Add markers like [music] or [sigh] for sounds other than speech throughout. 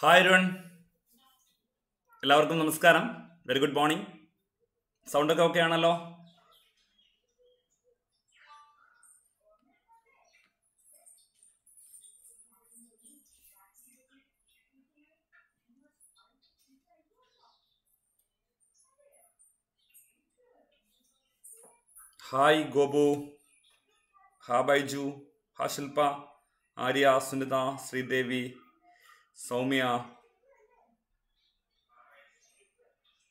Hi Ron എല്ലാവർക്കും നമസ്കാരം. Very good morning സൗണ്ടൊക്കെ ഓക്കെ ആണല്ലോ? ഹായ് ഗോപു ഹാ ബൈജു ഹാ ശില്പ ആര്യ സുനിത ശ്രീദേവി സൗമ്യ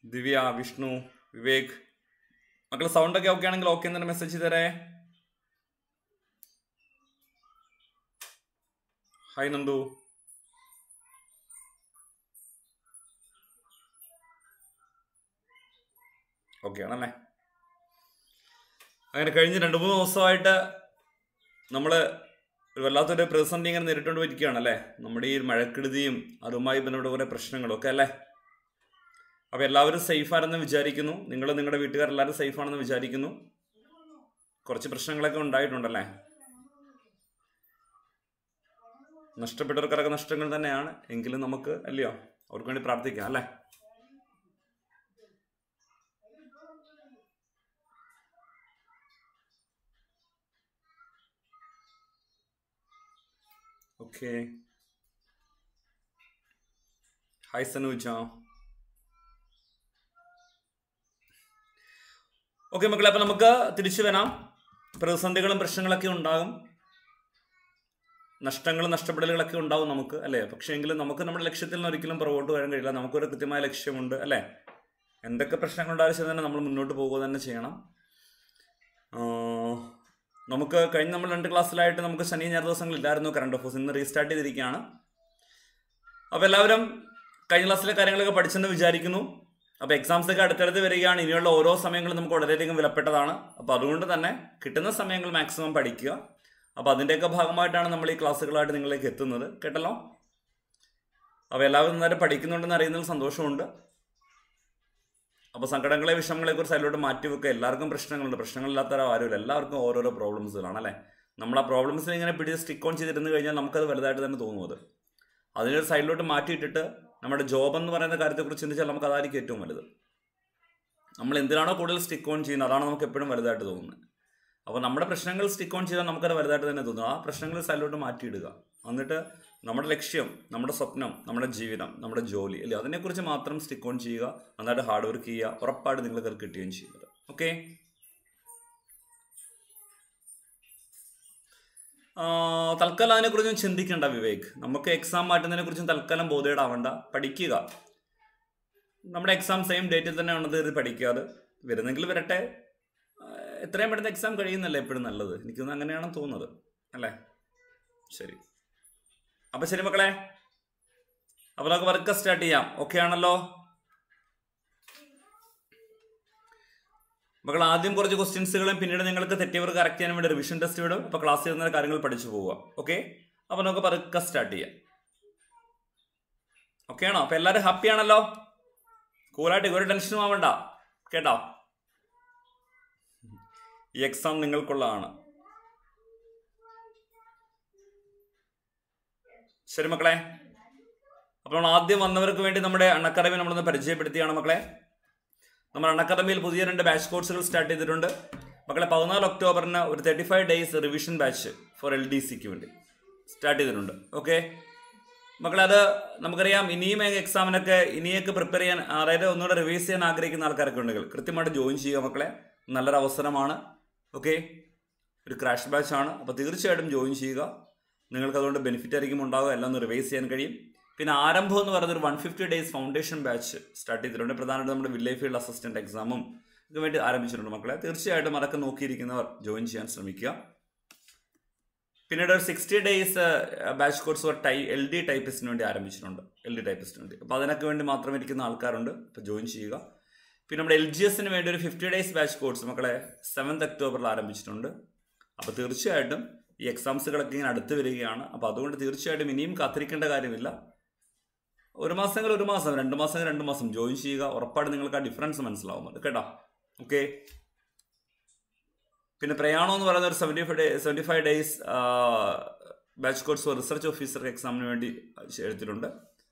ദിവ്യ വിഷ്ണു വിവേക്. മക്കൾ സൗണ്ടൊക്കെ ഓക്കെ ആണെങ്കിൽ ഓക്കെ എന്ന് മെസ്സേജ് തരേ. ഹായ് നന്ദു. ഓക്കെ ആണല്ലേ? അങ്ങനെ കഴിഞ്ഞ് രണ്ട് മൂന്ന് ദിവസമായിട്ട് നമ്മൾ വല്ലാത്തൊരു പ്രതിസന്ധി ഇങ്ങനെ നേരിട്ടുകൊണ്ട് ഇരിക്കുകയാണ് അല്ലേ നമ്മുടെ ഈ മഴക്കെടുതിയും അതുമായി ബന്ധപ്പെട്ട കുറേ പ്രശ്നങ്ങളൊക്കെ അല്ലേ? അപ്പോൾ എല്ലാവരും സേഫാണെന്ന് വിചാരിക്കുന്നു. നിങ്ങൾ നിങ്ങളുടെ വീട്ടുകാരെല്ലാവരും സേഫാണെന്ന് വിചാരിക്കുന്നു. കുറച്ച് പ്രശ്നങ്ങളൊക്കെ ഉണ്ടായിട്ടുണ്ടല്ലേ? നഷ്ടപ്പെട്ടവർക്കൊക്കെ നഷ്ടങ്ങൾ തന്നെയാണ്. എങ്കിലും നമുക്ക് അല്ലയോ? അവർക്ക് വേണ്ടി പ്രാർത്ഥിക്കാം അല്ലേ? ഓക്കെ. ഹായ് സനൂജ. ഓക്കെ മക്കളെ അപ്പൊ നമുക്ക് തിരിച്ചു വരാം. പ്രതിസന്ധികളും പ്രശ്നങ്ങളൊക്കെ ഉണ്ടാകും. നഷ്ടങ്ങളും നഷ്ടപ്പെടലുകളൊക്കെ ഉണ്ടാവും നമുക്ക് അല്ലേ? പക്ഷേ എങ്കിലും നമുക്ക് നമ്മുടെ ലക്ഷ്യത്തിൽ നിന്ന് ഒരിക്കലും പുറകോട്ട് വരാൻ കഴിയില്ല. നമുക്കൊരു കൃത്യമായ ലക്ഷ്യമുണ്ട് അല്ലേ? എന്തൊക്കെ പ്രശ്നങ്ങൾ ഉണ്ടായാലും തന്നെ നമ്മൾ മുന്നോട്ട് പോകുക തന്നെ ചെയ്യണം. നമുക്ക് കഴിഞ്ഞ നമ്മൾ രണ്ട് ക്ലാസ്സിലായിട്ട് നമുക്ക് ശനി ഞായർ ദിവസങ്ങളില്ലായിരുന്നു കറണ്ട് അഫേഴ്സ് ഇന്ന് റീസ്റ്റാർട്ട് ചെയ്തിരിക്കുകയാണ്. അപ്പോൾ എല്ലാവരും കഴിഞ്ഞ ക്ലാസ്സിലെ കാര്യങ്ങളൊക്കെ പഠിച്ചെന്ന് വിചാരിക്കുന്നു. അപ്പോൾ എക്സാംസ് ഒക്കെ അടുത്തടുത്ത് വരികയാണ്. ഇനിയുള്ള ഓരോ സമയങ്ങളും നമുക്ക് വളരെയധികം വിലപ്പെട്ടതാണ്. അപ്പോൾ അതുകൊണ്ട് തന്നെ കിട്ടുന്ന സമയങ്ങൾ മാക്സിമം പഠിക്കുക. അപ്പോൾ അതിന്റെയൊക്കെ ഭാഗമായിട്ടാണ് നമ്മൾ ഈ ക്ലാസ്സുകളായിട്ട് നിങ്ങളിലേക്ക് എത്തുന്നത്. കേട്ടല്ലോ? അപ്പോൾ എല്ലാവരും നന്നായിട്ട് പഠിക്കുന്നുണ്ടെന്ന് അറിയുന്നതിൽ സന്തോഷമുണ്ട്. അപ്പോൾ സങ്കടങ്ങളെ വിഷമങ്ങളെ കുറിച്ച് അതിലോട്ട് മാറ്റി വെക്കുക എല്ലാവർക്കും പ്രശ്നങ്ങളുണ്ട്. പ്രശ്നങ്ങളില്ലാത്ത ആരുമില്ല. എല്ലാവർക്കും ഓരോരോ പ്രോബ്ലംസുകളാണ് അല്ലേ? നമ്മൾ ആ പ്രോബ്ലംസിനെ ഇങ്ങനെ പിടിച്ച് സ്റ്റിക്ക് ഓൺ ചെയ്തിരുന്നു കഴിഞ്ഞാൽ നമുക്കത് വലുതായിട്ട് തന്നെ തോന്നും അത്. അതിനൊരു സൈഡിലോട്ട് മാറ്റിയിട്ടിട്ട് നമ്മുടെ ജോബ് എന്ന് പറയുന്ന കാര്യത്തെക്കുറിച്ച് ചിന്തിച്ചാൽ നമുക്ക് അതായിരിക്കും ഏറ്റവും വലുത്. നമ്മൾ എന്തിനാണോ കൂടുതൽ സ്റ്റിക്ക് ഓൺ ചെയ്യുന്നത്? അതാണ് നമുക്ക് എപ്പോഴും വലുതായിട്ട് തോന്നുന്നത്. അപ്പോൾ നമ്മുടെ പ്രശ്നങ്ങൾ സ്റ്റിക്ക് ഓൺ ചെയ്താൽ നമുക്കത് വലുതായിട്ട് തന്നെ തോന്നും. ആ പ്രശ്നങ്ങൾ സൈഡിലോട്ട് മാറ്റിയിടുക. എന്നിട്ട് നമ്മുടെ ലക്ഷ്യം നമ്മുടെ സ്വപ്നം നമ്മുടെ ജീവിതം നമ്മുടെ ജോലി അല്ലേ? അതിനെക്കുറിച്ച് മാത്രം സ്റ്റിക്ക് ഓൺ ചെയ്യുക നന്നായിട്ട് ഹാർഡ് വർക്ക് ചെയ്യുക ഉറപ്പായിട്ട് നിങ്ങൾക്ക് കിട്ടുകയും ചെയ്യുന്നത്. ഓക്കെ തൽക്കാലം അതിനെക്കുറിച്ചും ചിന്തിക്കേണ്ട വിവേക്. നമുക്ക് എക്സാം മാറ്റുന്നതിനെ കുറിച്ചും തൽക്കാലം ബോധേടാവണ്ട. പഠിക്കുക. നമ്മുടെ എക്സാം സെയിം ഡേറ്റിൽ തന്നെ ഉണ്ടത് ഇത് പഠിക്കാതെ വരുന്നെങ്കിൽ വരട്ടെ. എത്രയും പെട്ടെന്ന് എക്സാം കഴിയുന്നല്ലേ എപ്പോഴും നല്ലത്? എനിക്കൊന്നും അങ്ങനെയാണെന്ന് തോന്നുന്നത്. അല്ലേ? ശരി. അപ്പം ശരി മക്കളെ. അപ്പൊ നമുക്ക് വർക്ക് സ്റ്റാർട്ട് ചെയ്യാം. ഓക്കെ ആണല്ലോ? മക്കൾ ആദ്യം കുറച്ച് ക്വസ്റ്റ്യൻസുകളും പിന്നീട് നിങ്ങൾക്ക് തെറ്റിയവർ കറക്റ്റ് ചെയ്യാൻ വേണ്ടി റിവിഷൻ ടെസ്റ്റ് വിടും അപ്പോൾ ക്ലാസ്സിൽ ചെയ്യുന്ന കാര്യങ്ങൾ പഠിച്ചു പോവുക. ഓക്കെ അപ്പോൾ നമുക്ക് വർക്ക് സ്റ്റാർട്ട് ചെയ്യാം. ഓക്കെ ആണോ? അപ്പോൾ എല്ലാവരും ഹാപ്പി ആണല്ലോ? കൂളായിട്ട് ഒരു ടെൻഷനും ആവണ്ട. കേട്ടോ? ഈ എക്സാം നിങ്ങൾക്കുള്ളതാണ്. ശരി മക്കളെ. അപ്പോൾ നമ്മൾ ആദ്യം വന്നവർക്ക് വേണ്ടി നമ്മുടെ അണക്കടമി നമ്മളൊന്ന് പരിചയപ്പെടുത്തിയാണ് മക്കളെ. നമ്മൾ അണക്കടമിയിൽ പുതിയ രണ്ട് ബാച്ച് കോഴ്സുകൾ സ്റ്റാർട്ട് ചെയ്തിട്ടുണ്ട്. മക്കളെ പതിനാല് ഒക്ടോബറിന് ഒരു thirty five days revision batch for L D സിക്ക് വേണ്ടി സ്റ്റാർട്ട് ചെയ്തിട്ടുണ്ട്. ഓക്കെ മക്കളെ അത് നമുക്കറിയാം ഇനിയും എക്സാമിനൊക്കെ ഇനിയൊക്കെ പ്രിപ്പയർ ചെയ്യാൻ അതായത് ഒന്നുകൂടെ റിവൈസ് ചെയ്യാൻ ആഗ്രഹിക്കുന്ന ആൾക്കാരൊക്കെ ഉണ്ടെങ്കിൽ കൃത്യമായിട്ട് ജോയിൻ ചെയ്യുക മക്കളെ. നല്ലൊരു അവസരമാണ്. ഓക്കെ ഒരു ക്രാഷ് ബാച്ച് ആണ്. അപ്പോൾ തീർച്ചയായിട്ടും ജോയിൻ ചെയ്യുക. നിങ്ങൾക്ക് അതുകൊണ്ട് ബെനിഫിറ്റ് ആയിരിക്കും ഉണ്ടാവുക. എല്ലാം ഒന്ന് റിവൈസ് ചെയ്യാൻ കഴിയും. പിന്നെ ആരംഭം എന്ന് പറയുന്നത് ഒരു one fifty days foundation batch start ചെയ്തിട്ടുണ്ട്. പ്രധാനമായിട്ട് നമ്മുടെ വില്ലേജ് ഫീൽഡ് അസിസ്റ്റന്റ് എക്സാമും ഇതിനു വേണ്ടി ആരംഭിച്ചിട്ടുണ്ട് മക്കളെ. തീർച്ചയായിട്ടും അതൊക്കെ നോക്കിയിരിക്കുന്നവർ ജോയിൻ ചെയ്യാൻ ശ്രമിക്കുക. പിന്നീട് ഒരു sixty days batch course for tie L D ടൈപ്പിസ്റ്റിന് വേണ്ടി ആരംഭിച്ചിട്ടുണ്ട്. എൽ ഡി ടൈപ്പിസ്റ്റിന് വേണ്ടി. അപ്പോൾ അതിനൊക്കെ വേണ്ടി മാത്രം ഇരിക്കുന്ന ആൾക്കാരുണ്ട്. അപ്പോൾ ജോയിൻ ചെയ്യുക. പിന്നെ നമ്മുടെ എൽ ജി എസിന് വേണ്ടി ഒരു ഫിഫ്റ്റി ഡേയ്സ് ബാച്ച് കോഴ്സ് മക്കളെ സെവൻത് ഒക്ടോബറിൽ ആരംഭിച്ചിട്ടുണ്ട്. അപ്പോൾ തീർച്ചയായിട്ടും ഈ എക്സാംസുകളൊക്കെ ഇങ്ങനെ അടുത്ത് വരികയാണ്. അപ്പോൾ അതുകൊണ്ട് തീർച്ചയായിട്ടും ഇനിയും കാത്തിരിക്കേണ്ട കാര്യമില്ല. ഒരു മാസമെങ്കിൽ ഒരു മാസം രണ്ട് മാസം രണ്ട് മാസം ജോയിൻ ചെയ്യുക. ഉറപ്പായിട്ട് നിങ്ങൾക്ക് ആ ഡിഫറൻസ് മനസ്സിലാവും അത് കേട്ടോ? ഓക്കെ പിന്നെ പ്രയാണം എന്ന് പറയുന്ന ഒരു seventy five day seventy five days batch course for research officer എക്സാമിന് വേണ്ടി എടുത്തിട്ടുണ്ട്.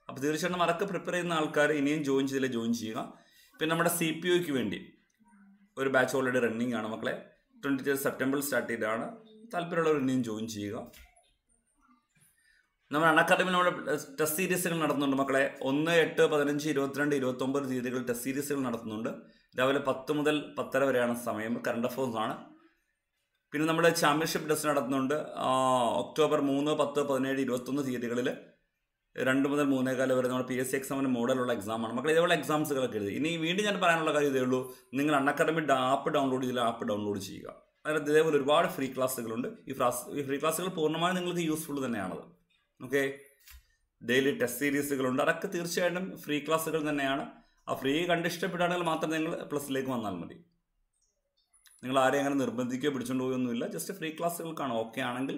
അപ്പോൾ തീർച്ചയായിട്ടും അതൊക്കെ പ്രിപ്പയർ ചെയ്യുന്ന ആൾക്കാർ ഇനിയും ജോയിൻ ചെയ്തില്ല ജോയിൻ ചെയ്യുക. പിന്നെ നമ്മുടെ സി പി ഒക്ക് വേണ്ടി ഒരു ബാച്ച് ഓൾറെഡി റണ്ണിങ് ആണ് മക്കളെ. ട്വന്റി സെപ്റ്റംബറിൽ സ്റ്റാർട്ട് ചെയ്തതാണ്. താല്പര്യമുള്ളവർ ഇനിയും ജോയിൻ ചെയ്യുക. നമ്മുടെ അണക്കാദമി നമ്മുടെ ടെസ്റ്റ് സീരീസുകൾ നടത്തുന്നുണ്ട് മക്കളെ. ഒന്ന് എട്ട് പതിനഞ്ച് ഇരുപത്തിരണ്ട് ഇരുപത്തൊമ്പത് തീയതികൾ ടെസ്റ്റ് സീരീസുകൾ നടത്തുന്നുണ്ട്. രാവിലെ പത്ത് മുതൽ പത്തര വരെയാണ് സമയം. കറണ്ട് അഫേഴ്സ് ആണ്. പിന്നെ നമ്മുടെ ചാമ്പ്യൻഷിപ്പ് ടെസ്റ്റ് നടത്തുന്നുണ്ട്. ഒക്ടോബർ മൂന്ന് പത്ത് പതിനേഴ് ഇരുപത്തൊന്ന് തീയതികളിൽ രണ്ട് മുതൽ മൂന്നേകാലം വരെ നമ്മൾ പി എസ് സി എക്സാമിന് മോഡലുള്ള എക്സാമാണ് മക്കളെ ഇതേപോലെ എക്സാംസുകളൊക്കെ എഴുതി. ഇനി വീണ്ടും ഞാൻ പറയാനുള്ള കാര്യം ഇതേ ഉള്ളൂ. നിങ്ങൾ അൺഅക്കാഡമി ആപ്പ് ഡൗൺലോഡ് ചെയ്തില്ല ആപ്പ് ഡൗൺലോഡ് ചെയ്യുക. അതിനകത്ത് ഇതേപോലെ ഒരുപാട് ഫ്രീ ക്ലാസ്സുകളുണ്ട്. ഈ ഫ്രാസ് ഈ ഫ്രീ ക്ലാസ്സുകൾ പൂർണമായും നിങ്ങൾക്ക് യൂസ്ഫുൾ തന്നെയാണത്. ഓക്കെ ഡെയിലി ടെസ്റ്റ് സീരീസുകളുണ്ട് അതൊക്കെ തീർച്ചയായിട്ടും ഫ്രീ ക്ലാസ്സുകൾ തന്നെയാണ്. ആ ഫ്രീ കണ്ട് ഇഷ്ടപ്പെടുകയാണെങ്കിൽ മാത്രം നിങ്ങൾ പ്ലസ്സിലേക്ക് വന്നാൽ മതി. നിങ്ങൾ ആരെയും അങ്ങനെ നിർബന്ധിക്കുകയോ പിടിച്ചുകൊണ്ട് പോയൊന്നുമില്ല ജസ്റ്റ് ഫ്രീ ക്ലാസ്സുകൾക്കാണ്. ഓക്കെ ആണെങ്കിൽ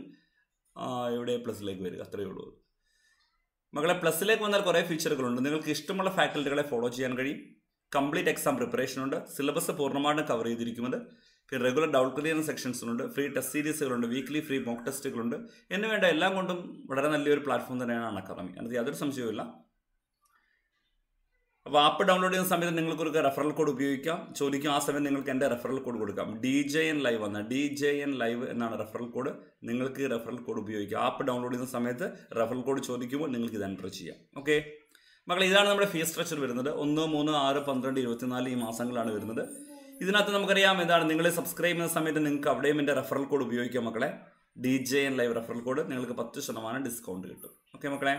ഇവിടെ പ്ലസ്സിലേക്ക് വരിക. അത്രയേ ഉള്ളൂ. മകളെ പ്ലസ്സിലേക്ക് വന്നാൽ കുറേ ഫീച്ചറുകളുണ്ട് നിങ്ങൾക്ക് ഇഷ്ടമുള്ള ഫാക്കൽറ്റികളെ ഫോളോ ചെയ്യാൻ കഴിയും. കംപ്ലീറ്റ് എക്സാം പ്രിപ്പറേഷൻ ഉണ്ട്. സിലബസ് പൂർണമായിട്ടും കവർ ചെയ്തിരിക്കുന്നത് പിന്നെ റെഗുലർ ഡൗട്ട് ക്ലിയറിംഗ് സെക്ഷൻസുണ്ട് ഫ്രീ ടെസ്റ്റ് സീരീസുകളുണ്ട് വീക്ക്ലി ഫ്രീ മോക്ക് ടെസ്റ്റുകളുണ്ട് എന്നു വേണ്ട എല്ലാം കൊണ്ടും വളരെ നല്ലൊരു പ്ലാറ്റ്ഫോം തന്നെയാണ് അക്കാദമി അതിനകത്ത് യാതൊരു സംശയവുമില്ല. അപ്പോൾ ആപ്പ് ഡൗൺലോഡ് ചെയ്യുന്ന സമയത്ത് നിങ്ങൾക്കൊരു റെഫറൽ കോഡ് ഉപയോഗിക്കാം. ചോദിക്കും ആ സമയം നിങ്ങൾക്ക് എന്റെ റെഫറൽ കോഡ് കൊടുക്കാം. ഡി ജെ എൻ ലൈവ് എന്ന ഡി ജെ എൻ ലൈവ് എന്നാണ് റെഫറൽ കോഡ് നിങ്ങൾക്ക് റെഫറൽ കോഡ് ഉപയോഗിക്കാം. ആപ്പ് ഡൗൺലോഡ് ചെയ്യുന്ന സമയത്ത് റെഫറൽ കോഡ് ചോദിക്കുമ്പോൾ നിങ്ങൾക്ക് ഇത് എന്റർ ചെയ്യാം. ഓക്കെ മക്കളെ ഇതാണ് നമ്മുടെ ഫീസ് സ്ട്രക്ചർ വരുന്നത്. ഒന്ന് മൂന്ന് ആറ് പന്ത്രണ്ട് ഇരുപത്തിനാല് ഈ മാസങ്ങളാണ് വരുന്നത്. ഇതിനകത്ത് നമുക്കറിയാം എന്താണ് നിങ്ങൾ സബ്സ്ക്രൈബ് ചെയ്യുന്ന സമയത്ത് നിങ്ങൾക്ക് അവിടെയും എന്റെ റെഫറൽ കോഡ് ഉപയോഗിക്കാം മക്കളെ. D J N live referral code നിങ്ങൾക്ക് പത്ത് ശതമാനം ഡിസ്കൗണ്ട് കിട്ടും. ഓക്കെ മക്കളെ?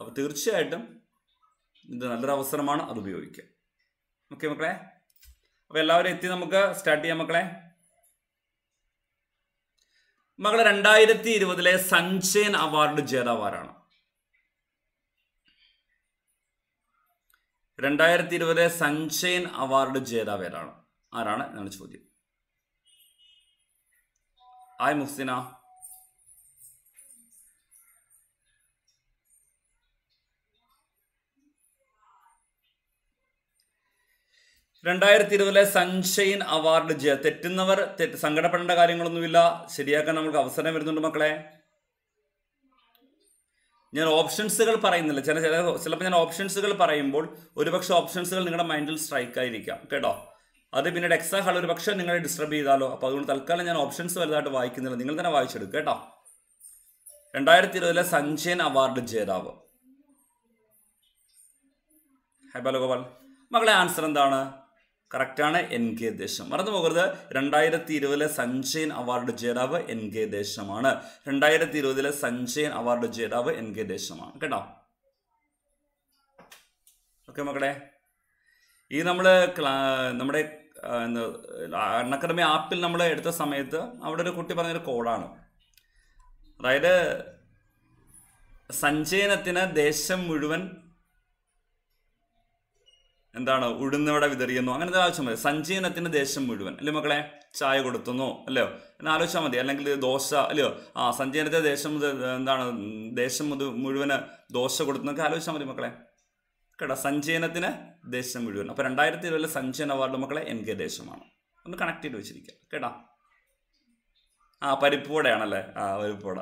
അപ്പോൾ തീർച്ചയായിട്ടും ഇത് നല്ലൊരു അവസരമാണ് അത് ഉപയോഗിക്കുക. ഓക്കെ മക്കളെ? അപ്പോൾ എല്ലാവരും എത്തി നമുക്ക് സ്റ്റാർട്ട് ചെയ്യാം മക്കളെ. മകളെ രണ്ടായിരത്തി ഇരുപതിലെ സഞ്ജയൻ അവാർഡ് ജേതാവാരാണ് രണ്ടായിരത്തി ഇരുപതിലെ സൺഷൈൻ അവാർഡ് ജേതാവ് ആരാണ്? എന്നാണ് ചോദ്യം. ആയ് മുഹ്സിന. രണ്ടായിരത്തി ഇരുപതിലെ സൺഷൈൻ അവാർഡ് ജയ തെറ്റുന്നവർ തെറ്റ് സങ്കടപ്പെടേണ്ട കാര്യങ്ങളൊന്നുമില്ല. ശരിയാക്കാൻ നമുക്ക് അവസരം വരുന്നുണ്ട് മക്കളെ. ഞാൻ ഓപ്ഷൻസുകൾ പറയുന്നില്ല. ചില ചില ചിലപ്പോൾ ഞാൻ ഓപ്ഷൻസുകൾ പറയുമ്പോൾ ഒരുപക്ഷെ ഓപ്ഷൻസുകൾ നിങ്ങളുടെ മൈൻഡിൽ സ്ട്രൈക്ക് ആയിരിക്കാം. കേട്ടോ? അത് പിന്നീട് എക്സ്ട്രാ ഹാൾ ഒരു പക്ഷേ നിങ്ങളെ ഡിസ്റ്റർബ് ചെയ്താലോ. അപ്പോൾ അതുകൊണ്ട് തൽക്കാലം ഞാൻ ഓപ്ഷൻസ് വലുതായിട്ട് വായിക്കുന്നില്ല. നിങ്ങൾ തന്നെ വായിച്ചെടുക്കും കേട്ടോ. രണ്ടായിരത്തി ഇരുപതിലെ സഞ്ജയൻ അവാർഡ് ജേതാവ്. ഹായ് ബാലഗോപാൽ. മകളെ ആൻസർ എന്താണ്? കറക്റ്റാണ് എൻ കെ ദേശം. മറന്നു പോകരുത്. രണ്ടായിരത്തി ഇരുപതിലെ സഞ്ജയൻ അവാർഡ് ജേതാവ് എൻ കെ ദേശമാണ്. രണ്ടായിരത്തി ഇരുപതിലെ സഞ്ജയൻ അവാർഡ് ജേതാവ് എൻ കെ ദേശമാണ്. കേട്ടോ? ഓക്കെ മക്കളെ. ഈ നമ്മൾ നമ്മുടെ അണക്കടമി ആപ്പിൽ നമ്മൾ എടുത്ത സമയത്ത് അവിടെ ഒരു കുട്ടി പറഞ്ഞൊരു കോഡാണ്. അതായത് സഞ്ചയനത്തിന് ദേശം മുഴുവൻ എന്താണ് ഉഴുന്നവിടെ വിതറിയുന്നു. അങ്ങനത്തെ ആവശ്യം മതി. സഞ്ചയനത്തിന് ദേശം മുഴുവൻ. അല്ലേ മക്കളെ? ചായ കൊടുത്തുന്നോ. അല്ലയോ എന്നാൽ ആലോചിച്ചാൽ മതി. അല്ലെങ്കിൽ ദോശ അല്ലയോ ആ സഞ്ചയനത്തെ ദേശം എന്താണ് ദേശം മുഴുവൻ ദോശ കൊടുത്തുന്നൊക്കെ ആലോചിച്ചാൽ മതി മക്കളെ. കേട്ടോ? സഞ്ചയനത്തിന് ദേശം മുഴുവൻ. അപ്പോൾ രണ്ടായിരത്തി ഇരുപതിലെ സഞ്ചയൻ അവാർഡ് മക്കളെ എൻ കെ ദേശമാണ്. ഒന്ന് കണക്ട് ചെയ്ത് വെച്ചിരിക്കുക. കേട്ടോ? ആ പരിപ്പുവടയാണല്ലേ ആ പരിപ്പുവട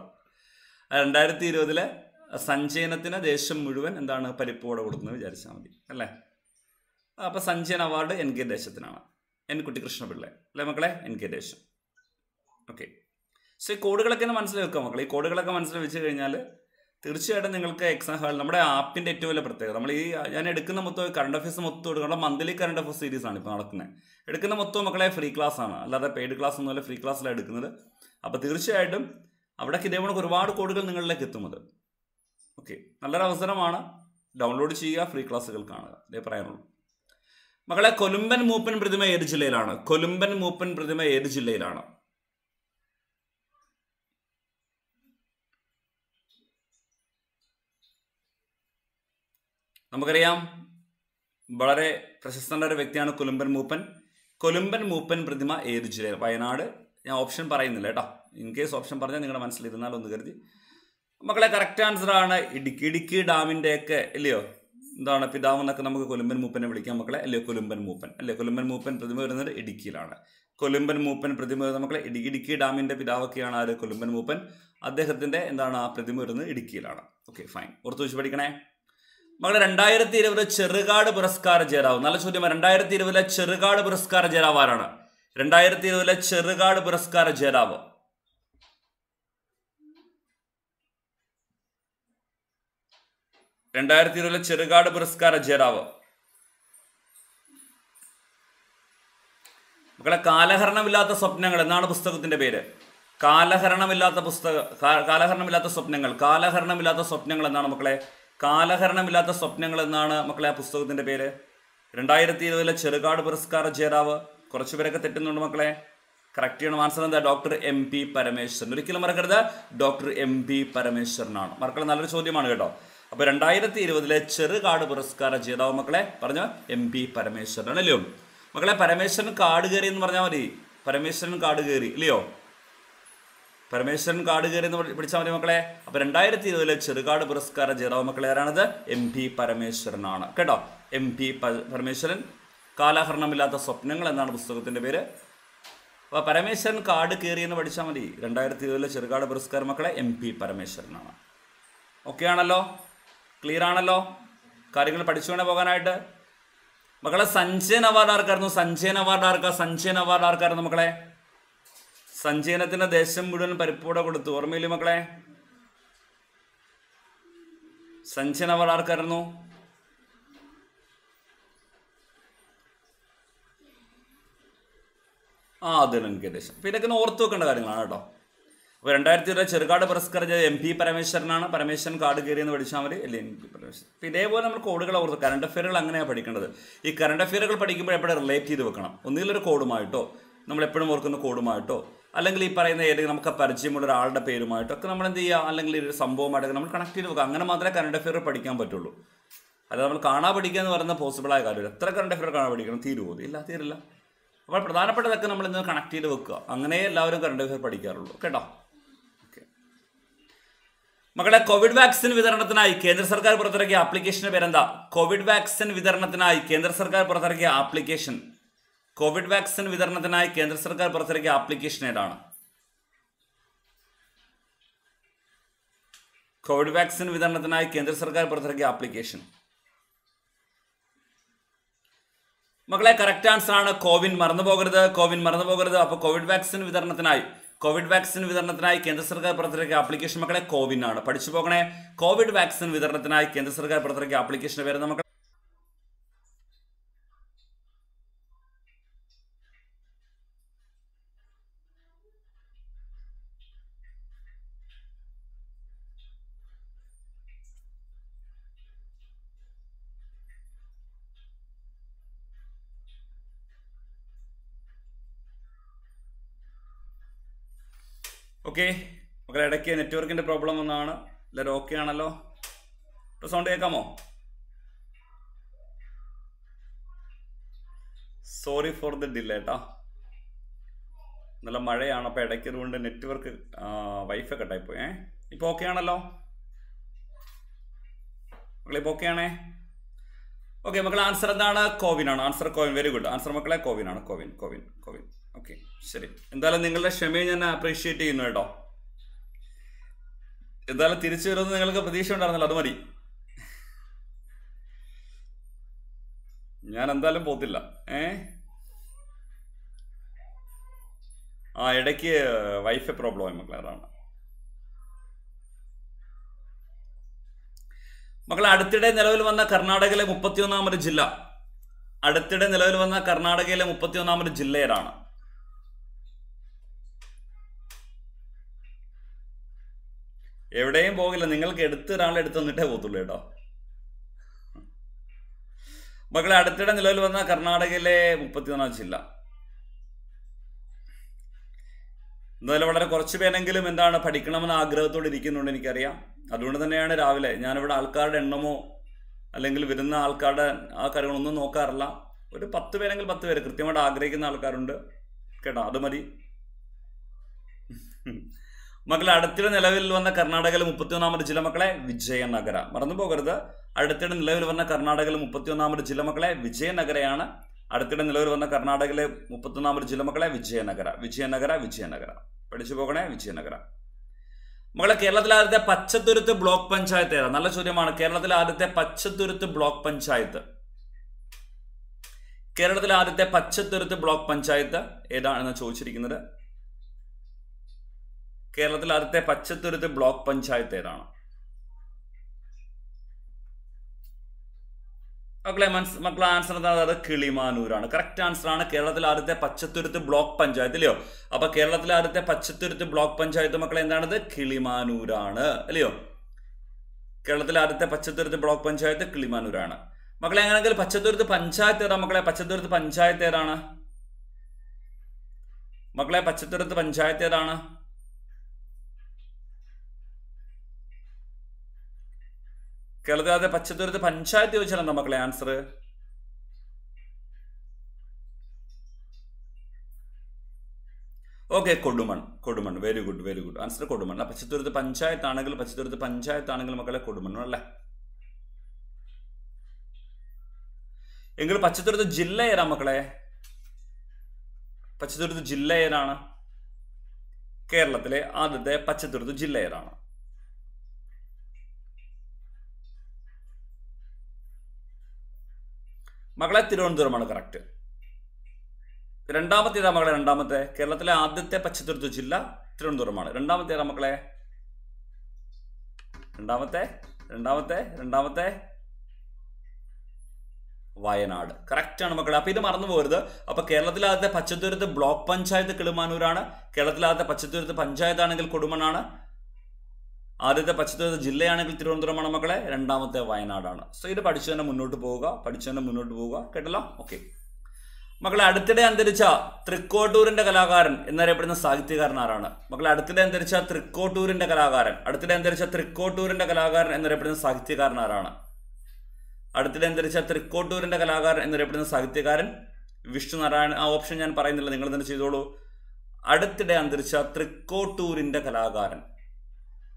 രണ്ടായിരത്തി ഇരുപതിലെ സഞ്ചയനത്തിന് ദേശം മുഴുവൻ എന്താണ് പരിപ്പുവട കൊടുക്കുന്നത് വിചാരിച്ചാൽ മതി. അല്ലേ? അപ്പോൾ സഞ്ജയൻ അവാർഡ് എൻ കെ ദേശത്തിനാണ്. എൻ കുട്ടികൃഷ്ണപിള്ള. അല്ലേ മക്കളെ? N K Desam. Okay. So ഈ കോഡുകളൊക്കെ ഒന്ന് മനസ്സിൽ വെക്കുക മക്കളെ. ഈ കോഡുകളൊക്കെ മനസ്സിൽ വെച്ച് കഴിഞ്ഞാൽ തീർച്ചയായിട്ടും നിങ്ങൾക്ക് എക്സാം ഹാൾ നമ്മുടെ ആപ്പിന്റെ ഏറ്റവും വലിയ പ്രത്യേകത. നമ്മൾ ഈ ഞാൻ എടുക്കുന്ന മൊത്തം കറണ്ട് അഫയേഴ്സ് മൊത്തം എടുക്കണം. മന്ത്ലി കറണ്ട് അഫയേഴ്സ് സീരീസ് ആണ് ഇപ്പോൾ നടക്കുന്നത്. എടുക്കുന്ന മൊത്തം മക്കളെ ഫ്രീ ക്ലാസ് ആണ്. അല്ലാതെ പെയ്ഡ് ക്ലാസ് ഒന്നുമല്ല ഫ്രീ ക്ലാസ്സിലാണ് എടുക്കുന്നത്. അപ്പോൾ തീർച്ചയായിട്ടും അവിടേക്ക് ഇതേപോലെ ഒരുപാട് കോഡുകൾ നിങ്ങളിലേക്ക് എത്തുന്നത്. ഓക്കെ. നല്ലൊരു അവസരമാണ് ഡൗൺലോഡ് ചെയ്യുക ഫ്രീ ക്ലാസ്സുകൾ കാണുക. ഇതേ പറയാനുള്ളൂ. മകളെ കൊലുമ്പൻ മൂപ്പൻ പ്രതിമ ഏത് ജില്ലയിലാണ്? കൊലുമ്പൻ മൂപ്പൻ പ്രതിമ ഏത് ജില്ലയിലാണ്? നമുക്കറിയാം വളരെ പ്രശസ്തനായ ഒരു വ്യക്തിയാണ് കൊലുമ്പൻ മൂപ്പൻ. കൊലുമ്പൻ മൂപ്പൻ പ്രതിമ ഏത് ജില്ലയിൽ വയനാട്. ഞാൻ ഓപ്ഷൻ പറയുന്നില്ല കേട്ടോ. ഇൻ കേസ് ഓപ്ഷൻ പറഞ്ഞാൽ നിങ്ങളുടെ മനസ്സിൽ ഒന്ന് കരുതി. മക്കളെ കറക്റ്റ് ആൻസർ ആണ് ഇടുക്കി. ഇടുക്കി ഡാമിന്റെയൊക്കെ ഇല്ലയോ? എന്താണ് പിതാവ് എന്നൊക്കെ നമുക്ക് കൊലുമ്പൻ മൂപ്പനെ വിളിക്കാം. മക്കളെ അല്ലെ? കൊലുമ്പൻ മൂപ്പൻ. അല്ലെ? കൊലുമ്പൻ മൂപ്പൻ പ്രതിമ വരുന്നത് ഇടുക്കിയിലാണ്. കൊലുമ്പൻ മൂപ്പൻ പ്രതിമ വരുന്നത് മക്കളെ ഇടി ഇടുക്കി ഡാമിന്റെ പിതാവൊക്കെയാണ് ആര്? കൊലുമ്പൻ മൂപ്പൻ. അദ്ദേഹത്തിന്റെ എന്താണ് ആ പ്രതിമ വരുന്നത് ഇടുക്കിയിലാണ്. Okay fine. ഓർത്ത് വെച്ച് പഠിക്കണേ. മകളെ രണ്ടായിരത്തി ഇരുപത് ചെറുകാട് പുരസ്കാര ജേതാവ്. നല്ല ചോദ്യമാണ് രണ്ടായിരത്തി ഇരുപതിലെ ചെറുകാട് പുരസ്കാര ജേതാവ് രണ്ടായിരത്തി ഇരുപതിലെ ചെറുകാട് പുരസ്കാര ജേതാവ്. രണ്ടായിരത്തി ഇരുപതിലെ ചെറുകാട് പുരസ്കാര ജേതാവ്. മക്കളെ കാലഹരണമില്ലാത്ത സ്വപ്നങ്ങൾ എന്നാണ് പുസ്തകത്തിന്റെ പേര്. കാലഹരണമില്ലാത്ത പുസ്തക കാലഹരണമില്ലാത്ത സ്വപ്നങ്ങൾ കാലഹരണമില്ലാത്ത സ്വപ്നങ്ങൾ എന്നാണ് മക്കളെ. കാലഹരണമില്ലാത്ത സ്വപ്നങ്ങൾ എന്നാണ് മക്കളെ ആ പുസ്തകത്തിന്റെ പേര്. രണ്ടായിരത്തി ഇരുപതിലെ ചെറുകാട് പുരസ്കാര ജേതാവ്. കുറച്ചു പേരൊക്കെ തെറ്റുന്നുണ്ട് മക്കളെ. കറക്റ്റ് ചെയ്യണം. ആൻസർ എന്താ? Doctor M P Parameswaran. ഒരിക്കലും മറക്കരുത്. ഡോക്ടർ എം പി പരമേശ്വരനാണ്. മറക്കളെ നല്ലൊരു ചോദ്യമാണ് കേട്ടോ. അപ്പൊ രണ്ടായിരത്തി ഇരുപതിലെ ചെറുകാട് പുരസ്കാര ജേതാവ് മക്കളെ പറഞ്ഞ എം പി പരമേശ്വരൻ അല്ലയോ മക്കളെ പരമേശ്വരൻ കാട് കയറി എന്ന് പറഞ്ഞാൽ മതി. പരമേശ്വരൻ കാട് കയറി ഇല്ലയോ? പരമേശ്വരൻ കാട് കയറി എന്ന് പിടിച്ചാൽ മതി മക്കളെ. അപ്പോൾ രണ്ടായിരത്തി ഇരുപതിലെ ചെറുകാട് പുരസ്കാര ജേതാവ് മക്കളെ ആരാണത്? എം പി പരമേശ്വരനാണ്. കേട്ടോ? M P Parameswaran. കാലാഹരണമില്ലാത്ത സ്വപ്നങ്ങൾ എന്നാണ് പുസ്തകത്തിന്റെ പേര്. അപ്പോൾ പരമേശ്വരൻ കാട് കയറി എന്ന് പഠിച്ചാൽ മതി. രണ്ടായിരത്തി ഇരുപതിലെ ചെറുകാട് പുരസ്കാരം മക്കളെ എം പി പരമേശ്വരനാണ്. ഓക്കെ ആണല്ലോ ക്ലിയർ ആണല്ലോ? കാര്യങ്ങൾ പഠിച്ചുകൊണ്ട് പോകാനായിട്ട്. മക്കളെ സഞ്ജയൻ അവാർഡ് ആർക്കായിരുന്നു? സഞ്ജയൻ അവാർഡ് ആർക്കാ? സഞ്ജയൻ അവാർഡ് ആർക്കായിരുന്നു മക്കളെ? സഞ്ജയനത്തിന് ദേശം മുഴുവൻ പരിപ്പൂടെ കൊടുത്തു. ഓർമ്മയില്ലേ മക്കളെ? സഞ്ജയൻ അവാർഡ് ആർക്കായിരുന്നു? ആ അതെല്ലാം എനിക്ക് ദേശം പിന്നെ ഓർത്ത് വെക്കേണ്ട കാര്യങ്ങളാണ് കേട്ടോ. അപ്പോൾ രണ്ടായിരത്തി ഇരുപത് ചെറുകാട് പുരസ്കാരം ചെയ്ത എം പി പരമേശ്വരനാണ്. പരമേശ്വരൻ കാട് കയറി എന്ന് പഠിച്ചാൽ മതി. അല്ലേ എം പി പരമേശ്വരൻ? അപ്പോൾ ഇതേപോലെ നമ്മൾ കോഡുകൾ ഓർത്ത് കറണ്ട് അഫെയറുകൾ അങ്ങനെയാണ് പഠിക്കേണ്ടത് ഈ കറണ്ട് അഫെയറുകൾ പഠിക്കുമ്പോൾ എപ്പോഴും റിലേറ്റ് ചെയ്ത് വെക്കണം. ഒന്നിലൊരു കോഡുമായിട്ടോ നമ്മൾ എപ്പോഴും ഓർക്കുന്ന കോഡുമായിട്ടോ അല്ലെങ്കിൽ ഈ പറയുന്ന ഏതെങ്കിലും നമുക്ക് പരിചയമുള്ള ഒരാളുടെ പേരുമായിട്ടോ ഒക്കെ നമ്മൾ എന്ത് ചെയ്യുക? അല്ലെങ്കിൽ ഒരു സംഭവമായിട്ടൊക്കെ നമ്മൾ കണക്ട് ചെയ്ത് വെക്കുക. അങ്ങനെ മാത്രമേ കറണ്ട് അഫയർ പഠിക്കാൻ പറ്റുള്ളൂ. അത് നമ്മൾ കാണാൻ പഠിക്കുക എന്ന് പറയുന്ന പോസിബിളായ കാര്യമില്ല. എത്ര കറണ്ട് അഫയർ കാണാൻ പഠിക്കണം? തീരുമോ ഇല്ല തീരില്ല. അപ്പോൾ പ്രധാനപ്പെട്ടതൊക്കെ നമ്മൾ ഇന്ന് കണക്ട് ചെയ്ത് വെക്കുക. അങ്ങനെ എല്ലാവരും കറണ്ട് അഫയർ പഠിക്കാറുള്ളൂ. കേട്ടോ? മക്കളെ കോവിഡ് വാക്സിൻ വിതരണത്തിനായി കേന്ദ്ര സർക്കാർ പുറത്തിറക്കിയ ആപ്ലിക്കേഷന്റെ പേരെന്താ? കോവിഡ് വാക്സിൻ വിതരണത്തിനായി കേന്ദ്ര സർക്കാർ പുറത്തിറക്കിയ ആപ്ലിക്കേഷൻ. കോവിഡ് വാക്സിൻ വിതരണത്തിനായി കേന്ദ്ര സർക്കാർ പുറത്തിറക്കിയ ആപ്ലിക്കേഷൻ ഏതാണ്? കോവിഡ് വാക്സിൻ വിതരണത്തിനായി കേന്ദ്ര സർക്കാർ പുറത്തിറക്കിയ ആപ്ലിക്കേഷൻ. മക്കളെ കറക്റ്റ് ആൻസർ ആണ്. കോവിൻ മറന്നു പോകരുത് കോവിൻ മറന്നു പോകരുത് അപ്പോൾ കോവിഡ് വാക്സിൻ വിതരണത്തിനായി കോവിഡ് വാക്സിൻ വിതരണത്തിനായി കേന്ദ്ര സർക്കാർ പുറത്തിറക്കിയ ആപ്ലിക്കേഷൻ മക്കളെ കോവിൻ ആണ്. പഠിച്ചു പോകണേ. കോവിഡ് വാക്സിൻ വിതരണത്തിനായി കേന്ദ്ര സർക്കാർ പുറത്തിറക്കിയ ആപ്ലിക്കേഷൻ പേര് നമുക്ക് ഓക്കെ മക്കളെ ഇടയ്ക്ക് നെറ്റ്വർക്കിന്റെ പ്രോബ്ലം ഒന്നാണ് എല്ലാവരും ഓക്കെ ആണല്ലോ? സൗണ്ട് കേൾക്കാമോ? സോറി ഫോർ ദ ഡിലേ കേട്ടോ നല്ല മഴയാണ് അപ്പോൾ ഇടയ്ക്ക് അതുകൊണ്ട് നെറ്റ്വർക്ക് വൈഫ് കട്ടായി പോയി ഏ? ഇപ്പോൾ ഓക്കെ ആണല്ലോ? മക്കളെ ഇപ്പോൾ ഓക്കെ ആണേ? ഓക്കെ മക്കളെ ആൻസർ എന്താണ്? കോവിൻ ആണ്. Answer CoWIN very good answer മക്കളെ കോവിൻ ആണ്. കോവിൻ കോവിൻ കോവിൻ ശരി. എന്തായാലും നിങ്ങളുടെ ക്ഷമയെ ഞാൻ അപ്രീഷിയേറ്റ് ചെയ്യുന്നു കേട്ടോ. എന്തായാലും തിരിച്ചു വരുമെന്ന് നിങ്ങൾക്ക് പ്രതീക്ഷ ഉണ്ടായിരുന്നല്ലോ അത് മതി. ഞാൻ എന്തായാലും പോത്തില്ല. ഏ? ആ ഇടയ്ക്ക് വൈഫൈ പ്രോബ്ലം ആയി മക്കളെ അതാണ്. മക്കളെ അടുത്തിടെ നിലവിൽ വന്ന കർണാടകയിലെ മുപ്പത്തിയൊന്നാമത് ജില്ല. അടുത്തിടെ നിലവിൽ വന്ന കർണാടകയിലെ മുപ്പത്തിയൊന്നാമത് ജില്ല ഏതാണ് എവിടെയും പോകില്ല. നിങ്ങൾക്ക് എടുത്ത് ഒരാളെ എടുത്ത് തന്നിട്ടേ പോകത്തുള്ളൂ കേട്ടോ. മക്കളെ അടുത്തിടെ നിലവിൽ വന്ന കർണാടകയിലെ മുപ്പത്തിയൊന്നാം ജില്ല. എന്തായാലും വളരെ കുറച്ച് പേരെങ്കിലും എന്താണ് പഠിക്കണമെന്ന ആഗ്രഹത്തോടെ ഇരിക്കുന്നുണ്ട് എനിക്കറിയാം. അതുകൊണ്ട് തന്നെയാണ് രാവിലെ ഞാനിവിടെ ആൾക്കാരുടെ എണ്ണമോ അല്ലെങ്കിൽ വരുന്ന ആൾക്കാരുടെ ആ കാര്യങ്ങളൊന്നും നോക്കാറില്ല. ഒരു പത്ത് പേരെങ്കിൽ പത്ത് പേര്. കൃത്യമായിട്ട് ആഗ്രഹിക്കുന്ന ആൾക്കാരുണ്ട്. കേട്ടോ അത് മതി. മക്കളെ അടുത്തിടെ നിലവിൽ വന്ന കർണാടകയിലെ മുപ്പത്തിയൊന്നാമത് ജില്ല മക്കളെ വിജയനഗര. മറന്നു പോകരുത് അടുത്തിടെ നിലവിൽ വന്ന കർണാടകയിലെ മുപ്പത്തിയൊന്നാമത് ജില്ല മക്കളെ വിജയനഗരയാണ്. അടുത്തിടെ നിലവിൽ വന്ന കർണാടകയിലെ മുപ്പത്തൊന്നാമത് ജില്ല മക്കളെ വിജയനഗര. വിജയനഗര വിജയനഗര. പഠിച്ചു പോകണേ വിജയനഗര. മകളെ കേരളത്തിലെ ആദ്യത്തെ പച്ചത്തുരുത്ത് ബ്ലോക്ക് പഞ്ചായത്ത് ഏതാ? നല്ല ചോദ്യമാണ്. കേരളത്തിലെ ആദ്യത്തെ പച്ചത്തുരുത്ത് ബ്ലോക്ക് പഞ്ചായത്ത്. കേരളത്തിലെ ആദ്യത്തെ പച്ചത്തുരുത്ത് ബ്ലോക്ക് പഞ്ചായത്ത് ഏതാണെന്ന് ചോദിച്ചിരിക്കുന്നത്? കേരളത്തിലെ ആദ്യത്തെ പച്ചത്തുരുത്ത് ബ്ലോക്ക് പഞ്ചായത്ത് ഏതാണ് മക്കളെ മനസ് മക്കളെ ആൻസർ എന്താണ് അത് കിളിമാനൂരാണ്. കറക്റ്റ് ആൻസർ ആണ് കേരളത്തിലെ ആദ്യത്തെ പച്ചത്തുരുത്ത് ബ്ലോക്ക് പഞ്ചായത്ത് അല്ലയോ അപ്പൊ കേരളത്തിലെ ആദ്യത്തെ പച്ചത്തുരുത്ത് ബ്ലോക്ക് പഞ്ചായത്ത് മക്കളെ എന്താണത്? കിളിമാനൂരാണ് അല്ലയോ കേരളത്തിലെ ആദ്യത്തെ പച്ചത്തുരുത്ത് ബ്ലോക്ക് പഞ്ചായത്ത് കിളിമാനൂരാണ്. മക്കളെ എങ്ങനെയെങ്കിൽ പച്ചത്തുരുത്ത് പഞ്ചായത്ത് ഏതാ മക്കളെ? പച്ചത്തുരുത്ത് പഞ്ചായത്ത് ഏതാണ്? മക്കളെ പച്ചത്തുരുത്ത് പഞ്ചായത്ത് ഏതാണ്? കേരളത്തിലെ പച്ചത്തൂരത്ത് പഞ്ചായത്ത് ചോദിച്ചാൽ എന്താ മക്കളെ answer okay Kodumon Kodumon. Very good very good answer Kodumon. Pachathuruthu panchayat ആണെങ്കിൽ പച്ചത്തുരുത്ത് പഞ്ചായത്ത് ആണെങ്കിൽ മക്കളെ കൊടുമൺ അല്ലേ? എങ്കിൽ പച്ചത്തുരുത്ത് ജില്ല ഏതാ മക്കളെ? പച്ചത്തുരുത്ത് ജില്ല ഏതാണ്? കേരളത്തിലെ ആദ്യത്തെ പച്ചത്തുരുത്ത് ജില്ല ഏതാണ്? മകളെ തിരുവനന്തപുരമാണ് കറക്റ്റ് രണ്ടാമത്തെ ഏതാ മകളെ രണ്ടാമത്തെ. കേരളത്തിലെ ആദ്യത്തെ പച്ചത്തുരുത്ത് ജില്ല തിരുവനന്തപുരമാണ്. രണ്ടാമത്തെ ഏതാ മക്കളെ? രണ്ടാമത്തെ രണ്ടാമത്തെ രണ്ടാമത്തെ. വയനാട്. കറക്റ്റ് ആണ് മക്കളെ. അപ്പൊ ഇത് മറന്നു പോരുത് അപ്പൊ കേരളത്തിലെ ആദ്യത്തെ പച്ചത്തുരുത്ത് ബ്ലോക്ക് പഞ്ചായത്ത് കിളിമാനൂരാണ്. കേരളത്തിലെ ആദ്യത്തെ പച്ചത്തുരുത്ത് പഞ്ചായത്താണെങ്കിൽ കൊടുമണാണ് ആദ്യത്തെ പച്ചത്തുരുത്ത് ജില്ലയാണെങ്കിൽ തിരുവനന്തപുരമാണ് മക്കളെ. രണ്ടാമത്തെ വയനാടാണ്. സോ ഇത് പഠിച്ചു തന്നെ മുന്നോട്ട് പോവുക. പഠിച്ചു തന്നെ മുന്നോട്ട് പോവുക. കേട്ടല്ലോ? ഓക്കെ മക്കളെ അടുത്തിടെ അന്തരിച്ച തൃക്കോട്ടൂരിന്റെ കലാകാരൻ എന്നറിയപ്പെടുന്ന സാഹിത്യകാരൻ ആരാണ്? മക്കളെ അടുത്തിടെ അന്തരിച്ച തൃക്കോട്ടൂരിന്റെ കലാകാരൻ അടുത്തിടെ അന്തരിച്ച തൃക്കോട്ടൂരിന്റെ കലാകാരൻ എന്നറിയപ്പെടുന്ന സാഹിത്യകാരൻ ആരാണ്? അടുത്തിടെ അന്തരിച്ച തൃക്കോട്ടൂരിന്റെ കലാകാരൻ എന്നറിയപ്പെടുന്ന സാഹിത്യകാരൻ വിഷ്ണുനാരായണൻ. ആ ഓപ്ഷൻ ഞാൻ പറയുന്നില്ല. നിങ്ങൾ തന്നെ ചെയ്തോളൂ. അടുത്തിടെ അന്തരിച്ച തൃക്കോട്ടൂരിന്റെ കലാകാരൻ.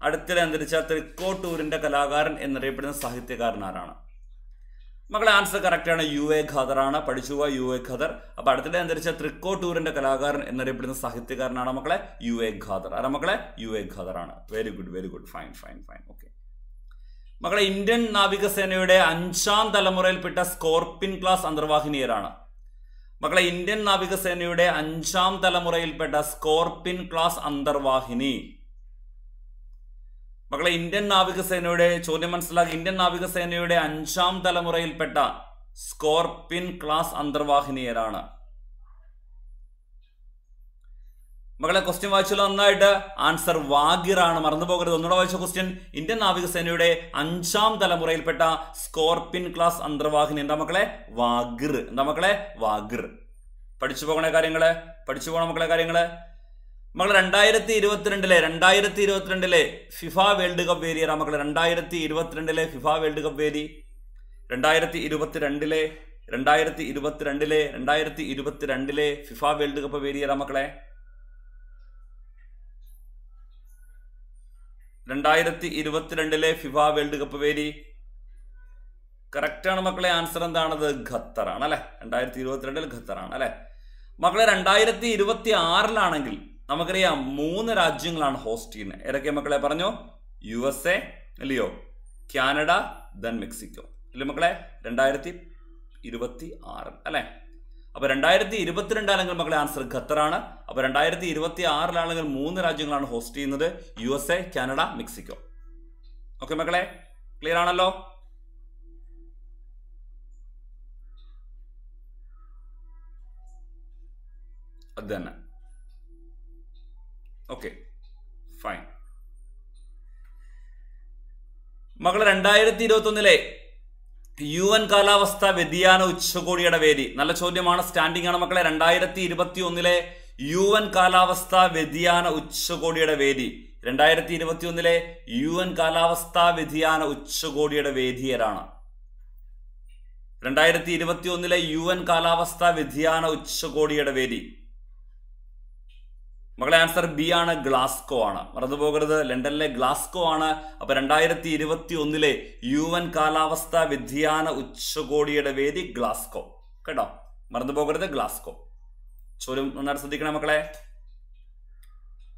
അടുത്തിടെ അന്തരിച്ച തൃക്കോട്ടൂരിന്റെ കലാകാരൻ എന്നറിയപ്പെടുന്ന സാഹിത്യകാരൻ ആരാണ്? മകളെ ആൻസർ കറക്റ്റ് ആണ്. യു എ ഖദറാണ് പഠിച്ചു പോവാ യു എ ഖദർ. അപ്പൊ അടുത്തിടെ അന്തരിച്ച തൃക്കോട്ടൂരിന്റെ കലാകാരൻ എന്നറിയപ്പെടുന്ന സാഹിത്യകാരനാണ് മക്കളെ? U A Khader. ആരാ മക്കളെ? U A ഖദറാണ് very good very good fine fine fine okay മക്കളെ ഇന്ത്യൻ നാവികസേനയുടെ അഞ്ചാം തലമുറയിൽപ്പെട്ട സ്കോർപിൻ ക്ലാസ് അന്തർവാഹിനിയരാണ്? മക്കളെ ഇന്ത്യൻ നാവികസേനയുടെ അഞ്ചാം തലമുറയിൽപ്പെട്ട സ്കോർപിൻ ക്ലാസ് അന്തർവാഹിനി. മക്കളെ ഇന്ത്യൻ നാവികസേനയുടെ ചോദ്യം മനസ്സിലാക്കി ഇന്ത്യൻ നാവികസേനയുടെ അഞ്ചാം തലമുറയിൽപ്പെട്ട സ്കോർപിൻ ക്ലാസ് അന്തർവാഹിനിയരാണ്. മകളെ ക്വസ്റ്റ്യൻ വായിച്ചല്ലോ നന്നായിട്ട് ആൻസർ വാഗിറാണ്. മറന്നു പോകരുത് ഒന്നുകൂടെ വായിച്ച ക്വസ്റ്റ്യൻ ഇന്ത്യൻ നാവികസേനയുടെ അഞ്ചാം തലമുറയിൽപ്പെട്ട സ്കോർപിൻ ക്ലാസ് അന്തർവാഹിനി. എന്താ മക്കളെ? വാഗിർ. എന്താ മക്കളെ? വാഗിർ. പഠിച്ചു പോകണ കാര്യങ്ങൾ? പഠിച്ചു പോകണ മക്കളെ കാര്യങ്ങൾ? മക്കളെ രണ്ടായിരത്തി ഇരുപത്തിരണ്ടിലെ രണ്ടായിരത്തി ഇരുപത്തിരണ്ടിലെ ഫിഫ വേൾഡ് കപ്പ് വേദിയാണ് മകൾ രണ്ടായിരത്തി ഇരുപത്തിരണ്ടിലെ ഫിഫ വേൾഡ് കപ്പ് വേദി രണ്ടായിരത്തി ഇരുപത്തിരണ്ടിലെ രണ്ടായിരത്തി ഇരുപത്തിരണ്ടിലെ രണ്ടായിരത്തി ഇരുപത്തിരണ്ടിലെ ഫിഫ വേൾഡ് കപ്പ് വേദിയാണ് മക്കളെ? രണ്ടായിരത്തി ഇരുപത്തിരണ്ടിലെ ഫിഫ വേൾഡ് കപ്പ് വേദി കറക്റ്റാണ് മക്കളെ ആൻസർ എന്താണത്? ഖത്തറാണ് അല്ലെ? രണ്ടായിരത്തി ഇരുപത്തിരണ്ടിൽ ഖത്തറാണ് അല്ലെ? മക്കളെ രണ്ടായിരത്തി ഇരുപത്തി ആറിലാണെങ്കിൽ നമുക്കറിയാം മൂന്ന് രാജ്യങ്ങളാണ് ഹോസ്റ്റ് ചെയ്യുന്നത്. ഏതൊക്കെ മക്കളെ പറഞ്ഞു? യു എസ് എ അല്ലയോ കാനഡ ദെൻ മെക്സിക്കോ. അല്ലേ മക്കളെ? രണ്ടായിരത്തി ഇരുപത്തി ആറ് അല്ലെ? അപ്പൊ രണ്ടായിരത്തി ഇരുപത്തിരണ്ടാണെങ്കിൽ മക്കളെ ആൻസർ ഖത്തറാണ്. അപ്പൊ രണ്ടായിരത്തി ഇരുപത്തി ആറിലാണെങ്കിൽ മൂന്ന് രാജ്യങ്ങളാണ് ഹോസ്റ്റ് ചെയ്യുന്നത്. U S A Canada Mexico. Okay മക്കളെ? ക്ലിയർ ആണല്ലോ? അത് തന്നെ. ഓക്കെ ഫൈൻ മകൾ രണ്ടായിരത്തി ഇരുപത്തി ഒന്നിലെ യു എൻ കാലാവസ്ഥ വ്യതിയാന ഉച്ചകോടിയുടെ വേദി. നല്ല ചോദ്യമാണ് സ്റ്റാൻഡിംഗ് ആണ് മക്കളെ. രണ്ടായിരത്തി ഇരുപത്തി ഒന്നിലെ യു എൻ കാലാവസ്ഥ വ്യതിയാന ഉച്ചകോടിയുടെ വേദി. രണ്ടായിരത്തി ഇരുപത്തി ഒന്നിലെ യു എൻ കാലാവസ്ഥ വ്യതിയാന ഉച്ചകോടിയുടെ വേദിയരാണ് രണ്ടായിരത്തി ഇരുപത്തി ഒന്നിലെ യു എൻ കാലാവസ്ഥ വ്യതിയാന ഉച്ചകോടിയുടെ വേദി. മകളെ ആൻസർ ബി ആണ് ഗ്ലാസ്കോ ആണ്. മറന്നു പോകരുത്. ലണ്ടനിലെ ഗ്ലാസ്കോ ആണ്. അപ്പൊ രണ്ടായിരത്തി ഇരുപത്തി ഒന്നിലെ യു എൻ കാലാവസ്ഥാ വ്യതിയാന ഉച്ചകോടിയുടെ വേദി ഗ്ലാസ്കോ. കേട്ടോ? മറന്നു പോകരുത് ഗ്ലാസ്കോ. ചോദ്യം നന്നായിട്ട് ശ്രദ്ധിക്കണം മക്കളെ.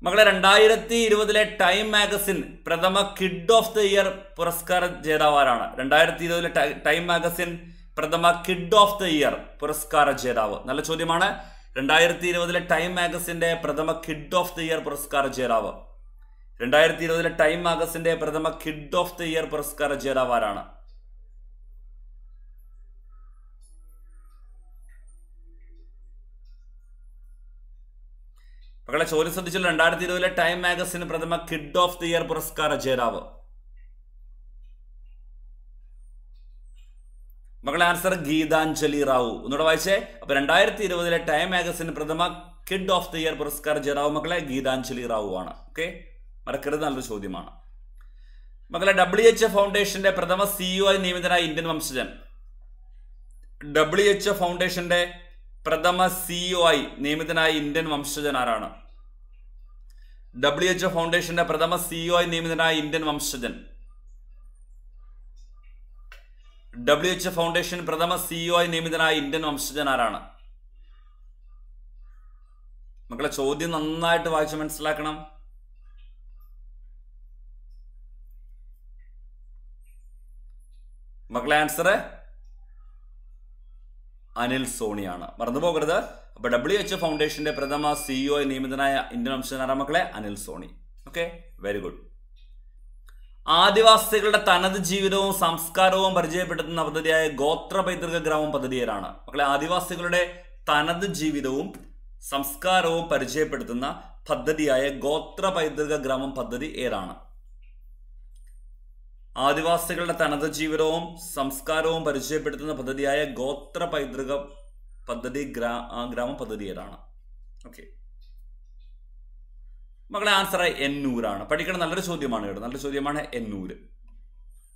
മകളെ രണ്ടായിരത്തി ഇരുപതിലെ ടൈം മാഗസിൻ പ്രഥമ കിഡ് ഓഫ് ദ ഇയർ പുരസ്കാര ജേതാവാരാണ്. രണ്ടായിരത്തി ഇരുപതിലെ ടൈം മാഗസിൻ പ്രഥമ കിഡ് ഓഫ് ദ ഇയർ പുരസ്കാര ജേതാവ്. നല്ല ചോദ്യമാണ്. രണ്ടായിരത്തി ഇരുപതിലെ ടൈം മാഗസിന്റെ പ്രഥമ കിഡ് ഓഫ് ദി ഇയർ പുരസ്കാര ജേതാവ്. രണ്ടായിരത്തി ഇരുപതിലെ ടൈം മാഗസിന്റെ പ്രഥമ കിഡ് ഓഫ് ദി ഇയർ പുരസ്കാര ജേതാവ് ആരാണ്? മക്കളെ ചോദ്യം ശ്രദ്ധിച്ചു രണ്ടായിരത്തി ഇരുപതിലെ ടൈം മാഗസിന് പ്രഥമ കിഡ് ഓഫ് ദി ഇയർ പുരസ്കാര ജേതാവ്. മകളെ ആൻസർ ഗീതാഞ്ജലി റാവു. ഒന്നുകൂടെ വായിച്ചേ. അപ്പൊ രണ്ടായിരത്തി ഇരുപതിലെ ടൈം മാഗസിൻ പ്രഥമ കിഡ് ഓഫ് ദി ഇയർ പുരസ്കാര ജേതാവ് മക്കളെ ഗീതാഞ്ജലി റാവു ആണ് ഓക്കെ? മറക്കരുത് നല്ലൊരു ചോദ്യമാണ്. മക്കളെ ഡബ്ല്യു എച്ച് ഫൗണ്ടേഷന്റെ പ്രഥമ സിഇഒ ആയി നിയമിതനായ ഇന്ത്യൻ വംശജൻ. ഡബ്ല്യു എച്ച് ഫൗണ്ടേഷന്റെ പ്രഥമ സിഇഒ ആയി നിയമിതനായ ഇന്ത്യൻ വംശജൻ ആരാണ്? ഡബ്ല്യു എച്ച് ഫൗണ്ടേഷന്റെ പ്രഥമ സിഇഒ ആയി നിയമിതനായ ഇന്ത്യൻ വംശജൻ. ഡബ്ല്യു എച്ച് ഫൗണ്ടേഷൻ പ്രഥമ സിഇഒ ആയി നിയമിതനായ ഇന്ത്യൻ വംശജൻ ആരാണ് മക്കളെ ചോദ്യം നന്നായിട്ട് വായിച്ച് മനസ്സിലാക്കണം. മക്കളെ ആൻസർ അനിൽ സോണിയാണ്. മറന്നുപോകരുത് അപ്പൊ ഡബ്ല്യു എച്ച് ഫൗണ്ടേഷന്റെ പ്രഥമ സിഇഒ നിയമിതനായ ഇന്ത്യൻ വംശജനാരാണ് മക്കളെ Anil Soni. Okay very good ആദിവാസികളുടെ തനത് ജീവിതവും സംസ്കാരവും പരിചയപ്പെടുത്തുന്ന പദ്ധതിയായ ഗോത്ര പൈതൃക ഗ്രാമം പദ്ധതിയിലാണ്. മക്കളെ ആദിവാസികളുടെ തനത് ജീവിതവും സംസ്കാരവും പരിചയപ്പെടുത്തുന്ന പദ്ധതിയായ ഗോത്ര പൈതൃക ഗ്രാമം പദ്ധതി ഏതാണ്? ആദിവാസികളുടെ തനത് ജീവിതവും സംസ്കാരവും പരിചയപ്പെടുത്തുന്ന പദ്ധതിയായ ഗോത്ര പൈതൃക പദ്ധതി ഗ്രാ ഗ്രാമ പദ്ധതി ഏതാണ്? ഓക്കെ. മകളെ ആൻസർ എന്നൂറാണ് പഠിക്കണം നല്ലൊരു ചോദ്യമാണ് കേട്ടോ. നല്ലൊരു ചോദ്യമാണ് Ennore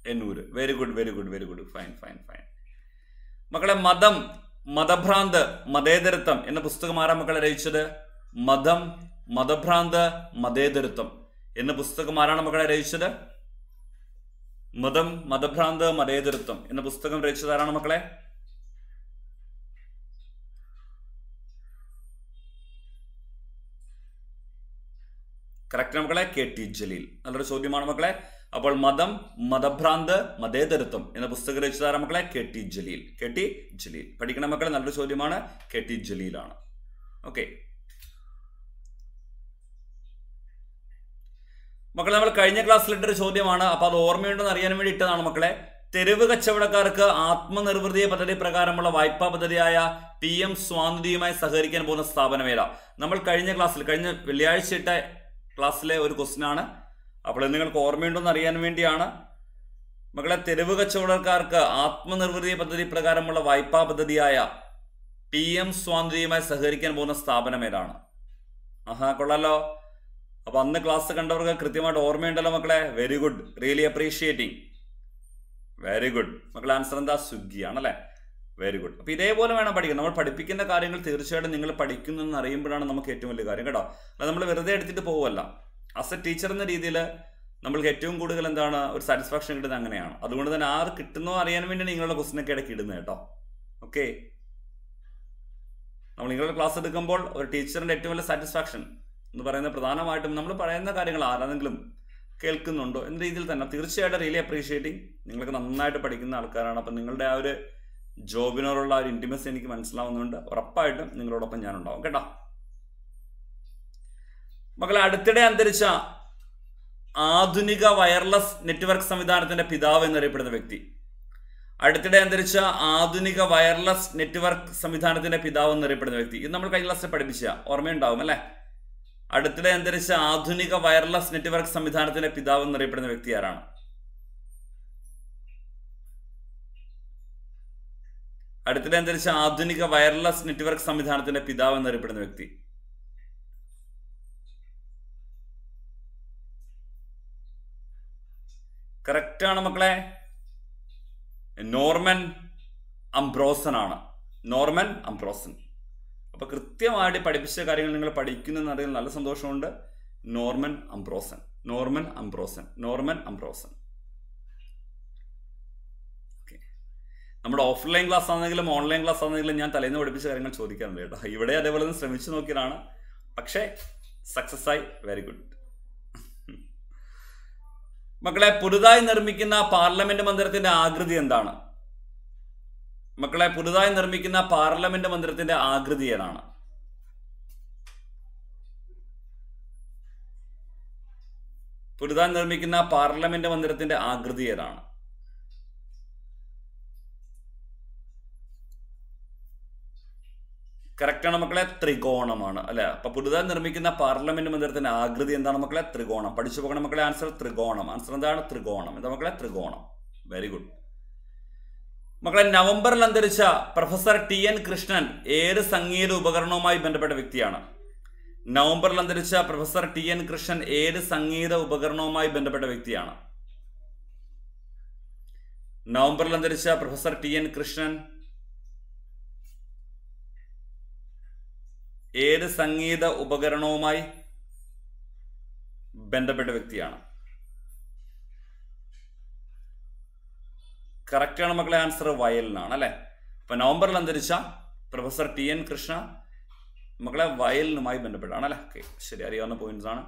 Ennore very good very good very good fine fine fine മക്കളെ മതം മതഭ്രാന്ത് മതേതരത്വം എന്ന പുസ്തകം ആരാ മക്കളെ രചിച്ചത്? മതം മതഭ്രാന്ത് മതേതരത്വം എന്ന പുസ്തകം ആരാണ് മക്കളെ രചിച്ചത്? മതം മതഭ്രാന്ത് മതേതരത്വം എന്ന പുസ്തകം രചിച്ചത് ആരാണ് മക്കളെ? കറക്റ്റ് മക്കളെ കെ ടി ജലീൽ. നല്ലൊരു ചോദ്യമാണ് മക്കളെ. അപ്പോൾ മതം മതഭ്രാന്ത് മതേതരത്വം എന്ന പുസ്തകം രചിച്ചതാര മക്കളെ K T Jaleel. K T Jaleel. പഠിക്കണ മക്കളെ നല്ലൊരു ചോദ്യമാണ്. K T ജലീലാണ്. ഓക്കെ മക്കളെ നമ്മൾ കഴിഞ്ഞ ക്ലാസ്സിലിട്ടൊരു ചോദ്യമാണ്. അപ്പോൾ അത് ഓർമ്മയുണ്ടെന്ന് അറിയാൻ വേണ്ടി ഇട്ടതാണ് മക്കളെ. തെരുവ് കച്ചവടക്കാർക്ക് ആത്മനിർവൃതി പദ്ധതി പ്രകാരമുള്ള വായ്പാ പദ്ധതിയായ പി എം സ്വാതന്ത്ര്യവുമായി സഹകരിക്കാൻ പോകുന്ന സ്ഥാപനം നമ്മൾ കഴിഞ്ഞ ക്ലാസ്സിൽ കഴിഞ്ഞ വെള്ളിയാഴ്ച ഇട്ട ക്ലാസ്സിലെ ഒരു ക്വസ്റ്റ്യൻ ആണ്. അപ്പോൾ നിങ്ങൾക്ക് ഓർമ്മയുണ്ടോന്ന് അറിയാൻ വേണ്ടിയാണ്. മകളെ തെരുവ് കച്ചവടക്കാർക്ക് ആത്മനിർവൃതി പദ്ധതി പ്രകാരമുള്ള വായ്പാ പദ്ധതിയായ പി എം സ്വാതന്ത്ര്യമായി സഹകരിക്കാൻ പോകുന്ന സ്ഥാപനം ഏതാണ്? ആഹാ കൊള്ളാലോ. അപ്പൊ അന്ന് ക്ലാസ് കണ്ടവർക്ക് കൃത്യമായിട്ട് ഓർമ്മയുണ്ടല്ലോ മക്കളെ. Very good really appreciating very good മക്കളെ ആൻസർ എന്താ? സ്വിഗ്ഗി ആണല്ലേ വെരി ഗുഡ് അപ്പോൾ ഇതേപോലെ വേണം പഠിക്കാൻ. നമ്മൾ പഠിപ്പിക്കുന്ന കാര്യങ്ങൾ തീർച്ചയായിട്ടും നിങ്ങൾ പഠിക്കുന്നു എന്ന് അറിയുമ്പോഴാണ് നമുക്ക് ഏറ്റവും വലിയ കാര്യം കേട്ടോ? അത് നമ്മൾ വെറുതെ എടുത്തിട്ട് പോവല്ല അസ് എ ടീച്ചർ എന്ന രീതിയിൽ നമ്മൾക്ക് ഏറ്റവും കൂടുതൽ എന്താണ് ഒരു സാറ്റിസ്ഫാക്ഷൻ കിട്ടുന്നത് അങ്ങനെയാണ്. അതുകൊണ്ട് തന്നെ ആർ കിട്ടുന്നോ അറിയാൻ വേണ്ടി നിങ്ങളുടെ ക്വസ്റ്റിനൊക്കെ ഇടയ്ക്ക് ഇടുന്നത് കേട്ടോ? ഓക്കെ നമ്മൾ നിങ്ങളുടെ ക്ലാസ് എടുക്കുമ്പോൾ ഒരു ടീച്ചറിന്റെ ഏറ്റവും വലിയ സാറ്റിസ്ഫാക്ഷൻ എന്ന് പറയുന്നത് പ്രധാനമായിട്ടും നമ്മൾ പറയുന്ന കാര്യങ്ങൾ ആരാണെങ്കിലും കേൾക്കുന്നുണ്ടോ എന്ന രീതിയിൽ തന്നെ തീർച്ചയായിട്ടും റിയലി അപ്രീഷിയേറ്റിംഗ് നിങ്ങൾക്ക് നന്നായിട്ട് പഠിക്കുന്ന ആൾക്കാരാണ്. അപ്പം നിങ്ങളുടെ ആ ഒരു ജോബിനോടുള്ള ഒരു ഇന്റിമസി എനിക്ക് മനസ്സിലാവുന്നുണ്ട്. ഉറപ്പായിട്ടും നിങ്ങളോടൊപ്പം ഞാനുണ്ടാവും. കേട്ടോ? മക്കളെ അടുത്തിടെ അന്തരിച്ച ആധുനിക വയർലെസ് നെറ്റ്വർക്ക് സംവിധാനത്തിന്റെ പിതാവ് എന്നറിയപ്പെടുന്ന വ്യക്തി. അടുത്തിടെ അന്തരിച്ച ആധുനിക വയർലെസ് നെറ്റ്വർക്ക് സംവിധാനത്തിന്റെ പിതാവ് എന്നറിയപ്പെടുന്ന വ്യക്തി. ഇത് നമ്മൾ കഴിഞ്ഞ ക്ലാസ്സിൽ പഠിപ്പിച്ച ഓർമ്മയുണ്ടാവും അല്ലേ? അടുത്തിടെ അന്തരിച്ച ആധുനിക വയർലെസ് നെറ്റ്വർക്ക് സംവിധാനത്തിന്റെ പിതാവ് എന്നറിയപ്പെടുന്ന വ്യക്തി ആരാണ്? അടുത്തിടെ അന്തരിച്ച ആധുനിക വയർലെസ് നെറ്റ്വർക്ക് സംവിധാനത്തിന്റെ പിതാവ് എന്നറിയപ്പെടുന്ന വ്യക്തി. കറക്റ്റാണ് മക്കളെ? നോർമൻ അംബ്രോസൺ ആണ് നോർമൻ അംബ്രോസൺ അപ്പോൾ കൃത്യമായിട്ട് പഠിപ്പിച്ച കാര്യങ്ങൾ നിങ്ങൾ പഠിക്കുന്നു അറിയാൻ നല്ല സന്തോഷമുണ്ട്. Norman Ambroson. Norman Ambroson. Norman Ambroson. നമ്മുടെ ഓഫ്ലൈൻ ക്ലാസ് ആണെങ്കിലും ഓൺലൈൻ ക്ലാസ് ആണെങ്കിലും ഞാൻ തലേന്ന് പഠിപ്പിച്ച കാര്യങ്ങൾ ചോദിക്കാറുണ്ട് കേട്ടോ. ഇവിടെ അതേപോലെ തന്നെ ശ്രമിച്ചു നോക്കിയതാണ്. പക്ഷേ സക്സസ് ആയി വെരി ഗുഡ് മക്കളെ പുതുതായി നിർമ്മിക്കുന്ന പാർലമെന്റ് മന്ദിരത്തിന്റെ ആകൃതി എന്താണ്? മക്കളെ പുതുതായി നിർമ്മിക്കുന്ന പാർലമെന്റ് മന്ദിരത്തിന്റെ ആകൃതി ഏതാണ്? പുതുതായി നിർമ്മിക്കുന്ന പാർലമെന്റ് മന്ദിരത്തിന്റെ ആകൃതി ഏതാണ്? കറക്റ്റാണ് മക്കളെ? ത്രികോണമാണ് അല്ലെ? അപ്പൊ പുതുതായി നിർമ്മിക്കുന്ന പാർലമെന്റ് മന്ദിരത്തിന്റെ ആകൃതി എന്താണ് മക്കളെ? ത്രികോണം. പഠിച്ചു പോകണം മക്കളെ ആൻസർ ത്രികോണം. ആൻസർ എന്താണ്? ത്രികോണം. എന്താ മക്കളെ? ത്രികോണം. വെരി ഗുഡ് മക്കളെ നവംബറിൽ അന്തരിച്ച പ്രൊഫസർ ടി എൻ കൃഷ്ണൻ ഏത് സംഗീത ഉപകരണവുമായി ബന്ധപ്പെട്ട വ്യക്തിയാണ്? നവംബറിൽ അന്തരിച്ച പ്രൊഫസർ ടി എൻ കൃഷ്ണൻ ഏത് സംഗീത ഉപകരണവുമായി ബന്ധപ്പെട്ട വ്യക്തിയാണ്? നവംബറിൽ അന്തരിച്ച പ്രൊഫസർ ടി എൻ കൃഷ്ണൻ ഏത് സംഗീത ഉപകരണവുമായി ബന്ധപ്പെട്ട വ്യക്തിയാണ്? കറക്റ്റാണ് മക്കളെ ആൻസർ വയലിനാണ് അല്ലെ? ഇപ്പൊ നവംബറിൽ അന്തരിച്ച പ്രൊഫസർ ടി എൻ കൃഷ്ണ മക്കളെ വയലിനുമായി ബന്ധപ്പെട്ടാണ് അല്ലെ? ഓക്കെ ശരി അറിയാവുന്ന പോയിന്റ്സ് ആണ്.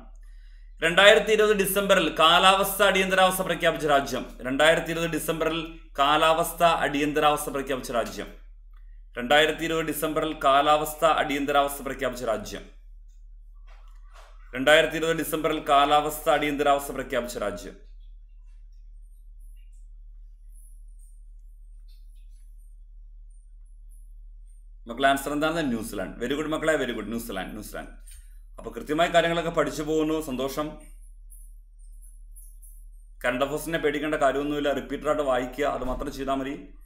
രണ്ടായിരത്തി ഇരുപത് ഡിസംബറിൽ കാലാവസ്ഥ അടിയന്തരാവസ്ഥ പ്രഖ്യാപിച്ച രാജ്യം. രണ്ടായിരത്തി ഇരുപത് ഡിസംബറിൽ കാലാവസ്ഥ അടിയന്തരാവസ്ഥ പ്രഖ്യാപിച്ച രാജ്യം. രണ്ടായിരത്തി ഇരുപത് ഡിസംബറിൽ കാലാവസ്ഥ അടിയന്തരാവസ്ഥ പ്രഖ്യാപിച്ച രാജ്യം. രണ്ടായിരത്തി ഇരുപത് ഡിസംബറിൽ കാലാവസ്ഥ അടിയന്തരാവസ്ഥ പ്രഖ്യാപിച്ച രാജ്യം. മക്കളെ ആൻസർ എന്താണ് ന്യൂസിലാൻഡ്. വെരി ഗുഡ് മക്കളെ very good. New Zealand New Zealand. അപ്പൊ കൃത്യമായ കാര്യങ്ങളൊക്കെ പഠിച്ചു പോകുന്നു. സന്തോഷം. കറണ്ട് അഫേഴ്സിനെ പേടിക്കേണ്ട കാര്യമൊന്നുമില്ല. റിപ്പീറ്ററായിട്ട് വായിക്കുക. അത് മാത്രം ചെയ്താൽ മതി.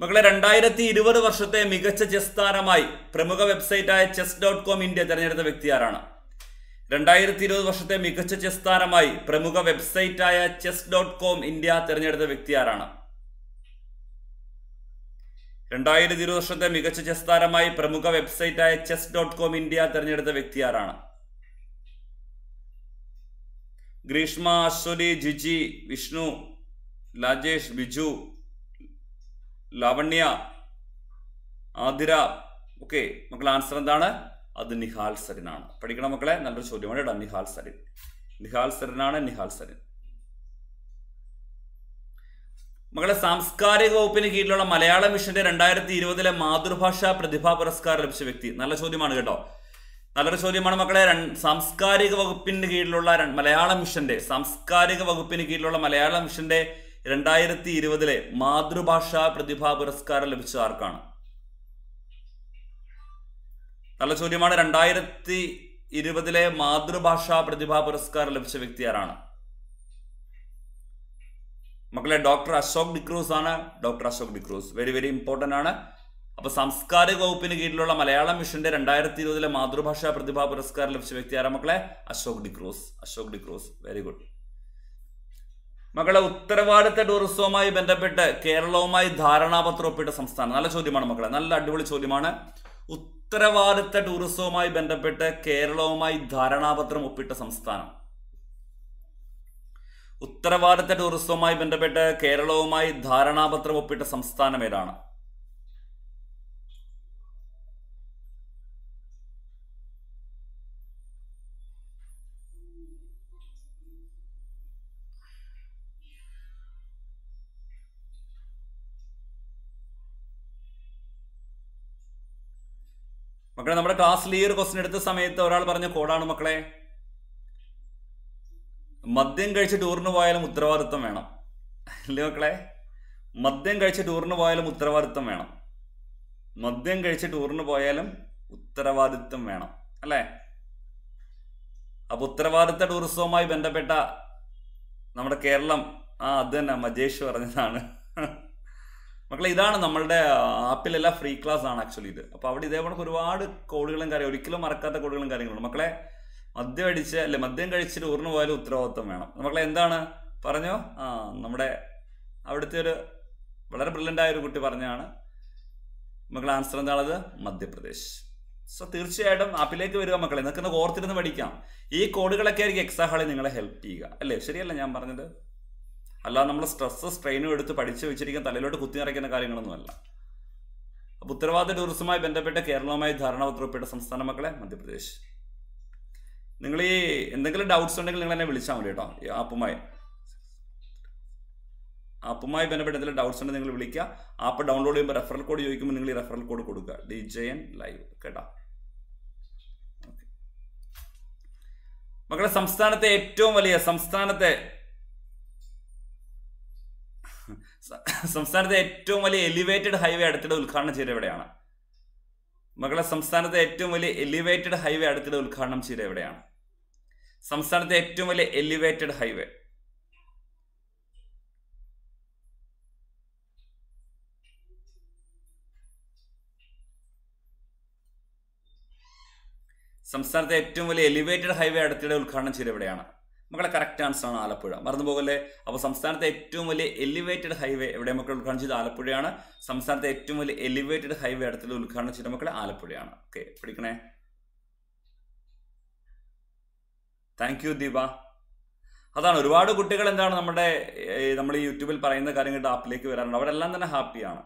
മക്കളെ രണ്ടായിരത്തി ഇരുപത് വർഷത്തെ മികച്ച ചെസ് താരമായി പ്രമുഖ വെബ്സൈറ്റായ ചെസ് ഡോട്ട് കോം ഇന്ത്യ തിരഞ്ഞെടുത്ത വ്യക്തി ആരാണ്? രണ്ടായിരത്തി ഇരുപത് വർഷത്തെ മികച്ച ചെസ് താരമായി പ്രമുഖ വെബ്സൈറ്റായ ചെസ് ഡോട്ട് കോം ഇന്ത്യ തിരഞ്ഞെടുത്ത വ്യക്തി ആരാണ്? രണ്ടായിരത്തി ഇരുപത് വർഷത്തെ മികച്ച ചെസ് താരമായി പ്രമുഖ വെബ്സൈറ്റായ ചെസ് ഡോട്ട് കോം ഇന്ത്യ തിരഞ്ഞെടുത്ത വ്യക്തി ആരാണ്? ഗ്രീഷ്മ അശ്വതി ജിജി വിഷ്ണു രാജേഷ് ബിജു ലാവണ്യ ആതിര ഓക്കെ മക്കളെ ആൻസർ എന്താണ്? അത് നിഹാൽ സരിനാണ് പഠിക്കണം മക്കളെ നല്ലൊരു ചോദ്യമാണ് ഇടാം നിഹാൽ സരിൻ. നിഹാൽ സരിനാണ് നിഹാൽ സരിൻ. മകളെ സാംസ്കാരിക വകുപ്പിന് കീഴിലുള്ള മലയാള മിഷന്റെ രണ്ടായിരത്തി ഇരുപതിലെ മാതൃഭാഷാ പ്രതിഭാ പുരസ്കാരം ലഭിച്ച വ്യക്തി. നല്ല ചോദ്യമാണ് കേട്ടോ. നല്ലൊരു ചോദ്യമാണ് മക്കളെ സാംസ്കാരിക വകുപ്പിന് കീഴിലുള്ള മലയാള മിഷന്റെ സാംസ്കാരിക വകുപ്പിന് കീഴിലുള്ള മലയാള മിഷന്റെ രണ്ടായിരത്തി ഇരുപതിലെ മാതൃഭാഷാ പ്രതിഭാ പുരസ്കാരം ലഭിച്ച ആർക്കാണ്? നല്ല ചോദ്യമാണ്. രണ്ടായിരത്തി ഇരുപതിലെ മാതൃഭാഷാ പ്രതിഭാ പുരസ്കാരം ലഭിച്ച വ്യക്തി ആരാണ്? മക്കളെ ഡോക്ടർ അശോക് ഡിക്രൂസ് ആണ്. Doctor Ashok D'Cruz very very important ആണ്. അപ്പൊ സാംസ്കാരിക വകുപ്പിന് കീഴിലുള്ള മലയാളം മിഷന്റെ രണ്ടായിരത്തി ഇരുപതിലെ മാതൃഭാഷാ പ്രതിഭാ പുരസ്കാരം ലഭിച്ച വ്യക്തി ആരാ മക്കളെ? Ashok D'Cruz Ashok D'Cruz very good. മക്കളെ ഉത്തരവാദിത്ത ടൂറിസവുമായി ബന്ധപ്പെട്ട് കേരളവുമായി ധാരണാപത്രം ഒപ്പിട്ട സംസ്ഥാനം. നല്ല ചോദ്യമാണ് മക്കളെ. നല്ല അടിപൊളി ചോദ്യമാണ്. ഉത്തരവാദിത്ത ടൂറിസവുമായി ബന്ധപ്പെട്ട് കേരളവുമായി ധാരണാപത്രം ഒപ്പിട്ട സംസ്ഥാനം. ഉത്തരവാദിത്ത ടൂറിസവുമായി ബന്ധപ്പെട്ട് കേരളവുമായി ധാരണാപത്രം ഒപ്പിട്ട സംസ്ഥാനം ഏതാണ്? മക്കളെ നമ്മുടെ ക്ലാസ് ഈ ഒരു ക്വസ്റ്റൻ എടുത്ത സമയത്ത് ഒരാൾ പറഞ്ഞ കോഡാണ് മക്കളെ. മദ്യം കഴിച്ച് ടൂറിന് പോയാലും ഉത്തരവാദിത്വം വേണം. അല്ലേ മക്കളെ? മദ്യം കഴിച്ച് ടൂറിന് പോയാലും ഉത്തരവാദിത്വം വേണം. മദ്യം കഴിച്ച് ടൂറിന് പോയാലും ഉത്തരവാദിത്വം വേണം. അല്ലേ? അപ്പൊ ഉത്തരവാദിത്ത ടൂറിസവുമായി ബന്ധപ്പെട്ട നമ്മുടെ കേരളം ആ അത് തന്നെ മജേഷ് പറഞ്ഞതാണ്. മക്കളെ ഇതാണ് നമ്മളുടെ ആപ്പിലെല്ലാം ഫ്രീ ക്ലാസ് ആണ് ആക്ച്വലി ഇത്. അപ്പോൾ അവിടെ ഇതേപോലെ ഒരുപാട് കോഡുകളും കാര്യം ഒരിക്കലും മറക്കാത്ത കോഡുകളും കാര്യങ്ങളും മക്കളെ മദ്യം അടിച്ച് അല്ലെ മദ്യം കഴിച്ചിട്ട് ഊർന്നു പോയാലും ഉത്തരവാദിത്വം വേണം. മക്കളെ എന്താണ്? പറഞ്ഞോ? ആ നമ്മുടെ അവിടുത്തെ ഒരു വളരെ ബ്രില്യന്റ് ആയ ഒരു കുട്ടി പറഞ്ഞാണ് മക്കളെ ആൻസർ എന്താണത്? മധ്യപ്രദേശ്. സോ തീർച്ചയായിട്ടും ആപ്പിലേക്ക് വരിക മക്കളെ നിങ്ങൾക്ക് ഓർത്തിരുന്ന് പഠിക്കാം. ഈ കോഡുകളൊക്കെ ആയിരിക്കും എക്സാ ഹാളിൽ നിങ്ങളെ ഹെൽപ്പ് ചെയ്യുക. അല്ലേ? ശരിയല്ല ഞാൻ പറഞ്ഞത്? അല്ലാതെ നമ്മൾ സ്ട്രെസ് സ്ട്രെയിനും എടുത്ത് പഠിച്ചു വെച്ചിരിക്കാൻ തലയിലോട്ട് കുത്തി നിറയ്ക്കുന്ന കാര്യങ്ങളൊന്നുമല്ല അപ്പോൾ ഉത്തരവാദിത്ത ടൂറിസവുമായി ബന്ധപ്പെട്ട് കേരളവുമായി ധാരണാപത്രം സംസ്ഥാന മക്കളെ മധ്യപ്രദേശ്. നിങ്ങൾ ഈ എന്തെങ്കിലും ഡൗട്ട്സ് ഉണ്ടെങ്കിൽ നിങ്ങൾ എന്നെ വിളിച്ചാൽ മതി കേട്ടോ ഈ ആപ്പുമായി. ആപ്പുമായി ബന്ധപ്പെട്ട് എന്തെങ്കിലും ഡൗട്ട്സ് ഉണ്ടെങ്കിൽ നിങ്ങൾ വിളിക്കുക. ആപ്പ് ഡൗൺലോഡ് ചെയ്യുമ്പോൾ റെഫറൽ കോഡ് ചോദിക്കുമ്പോൾ നിങ്ങൾ ഈ റെഫറൽ കോഡ് കൊടുക്കുക. ഡി ജെ എൻ ലൈവ് കേട്ടോ. മക്കളെ സംസ്ഥാനത്തെ ഏറ്റവും വലിയ സംസ്ഥാനത്തെ സംസ്ഥാനത്തെ ഏറ്റവും വലിയ എലിവേറ്റഡ് ഹൈവേ അടുത്തിടെ ഉദ്ഘാടനം ചെയ്ത എവിടെയാണ് മകളെ സംസ്ഥാനത്തെ ഏറ്റവും വലിയ എലിവേറ്റഡ് ഹൈവേ അടുത്തിടെ ഉദ്ഘാടനം ചെയ്ത എവിടെയാണ് സംസ്ഥാനത്തെ ഏറ്റവും വലിയ എലിവേറ്റഡ് ഹൈവേ സംസ്ഥാനത്തെ ഏറ്റവും വലിയ എലിവേറ്റഡ് ഹൈവേ അടുത്തിടെ ഉദ്ഘാടനം ചെയ്ത എവിടെയാണ് മക്കളെ കറക്റ്റ് ആൻസർ ആണ് ആലപ്പുഴ. മറന്നു പോകല്ലേ? അപ്പോൾ സംസ്ഥാനത്തെ ഏറ്റവും വലിയ എലിവേറ്റഡ് ഹൈവേ എവിടെ മക്കൾ ഉദ്ഘാടനം ചെയ്ത് ആലപ്പുഴയാണ്. സംസ്ഥാനത്തെ ഏറ്റവും വലിയ എലിവേറ്റഡ് ഹൈവേ അടുത്തിടെ ഉദ്ഘാടനം ചെയ്ത മക്കളെ ആലപ്പുഴയാണ്. ഓക്കെ പഠിക്കണേ താങ്ക് യു ദീപ. അതാണ് ഒരുപാട് കുട്ടികൾ എന്താണ് നമ്മുടെ നമ്മൾ ഈ യൂട്യൂബിൽ പറയുന്ന കാര്യങ്ങളുടെ ആപ്പിലേക്ക് വരാറുണ്ട്. അവരെല്ലാം തന്നെ ഹാപ്പിയാണ്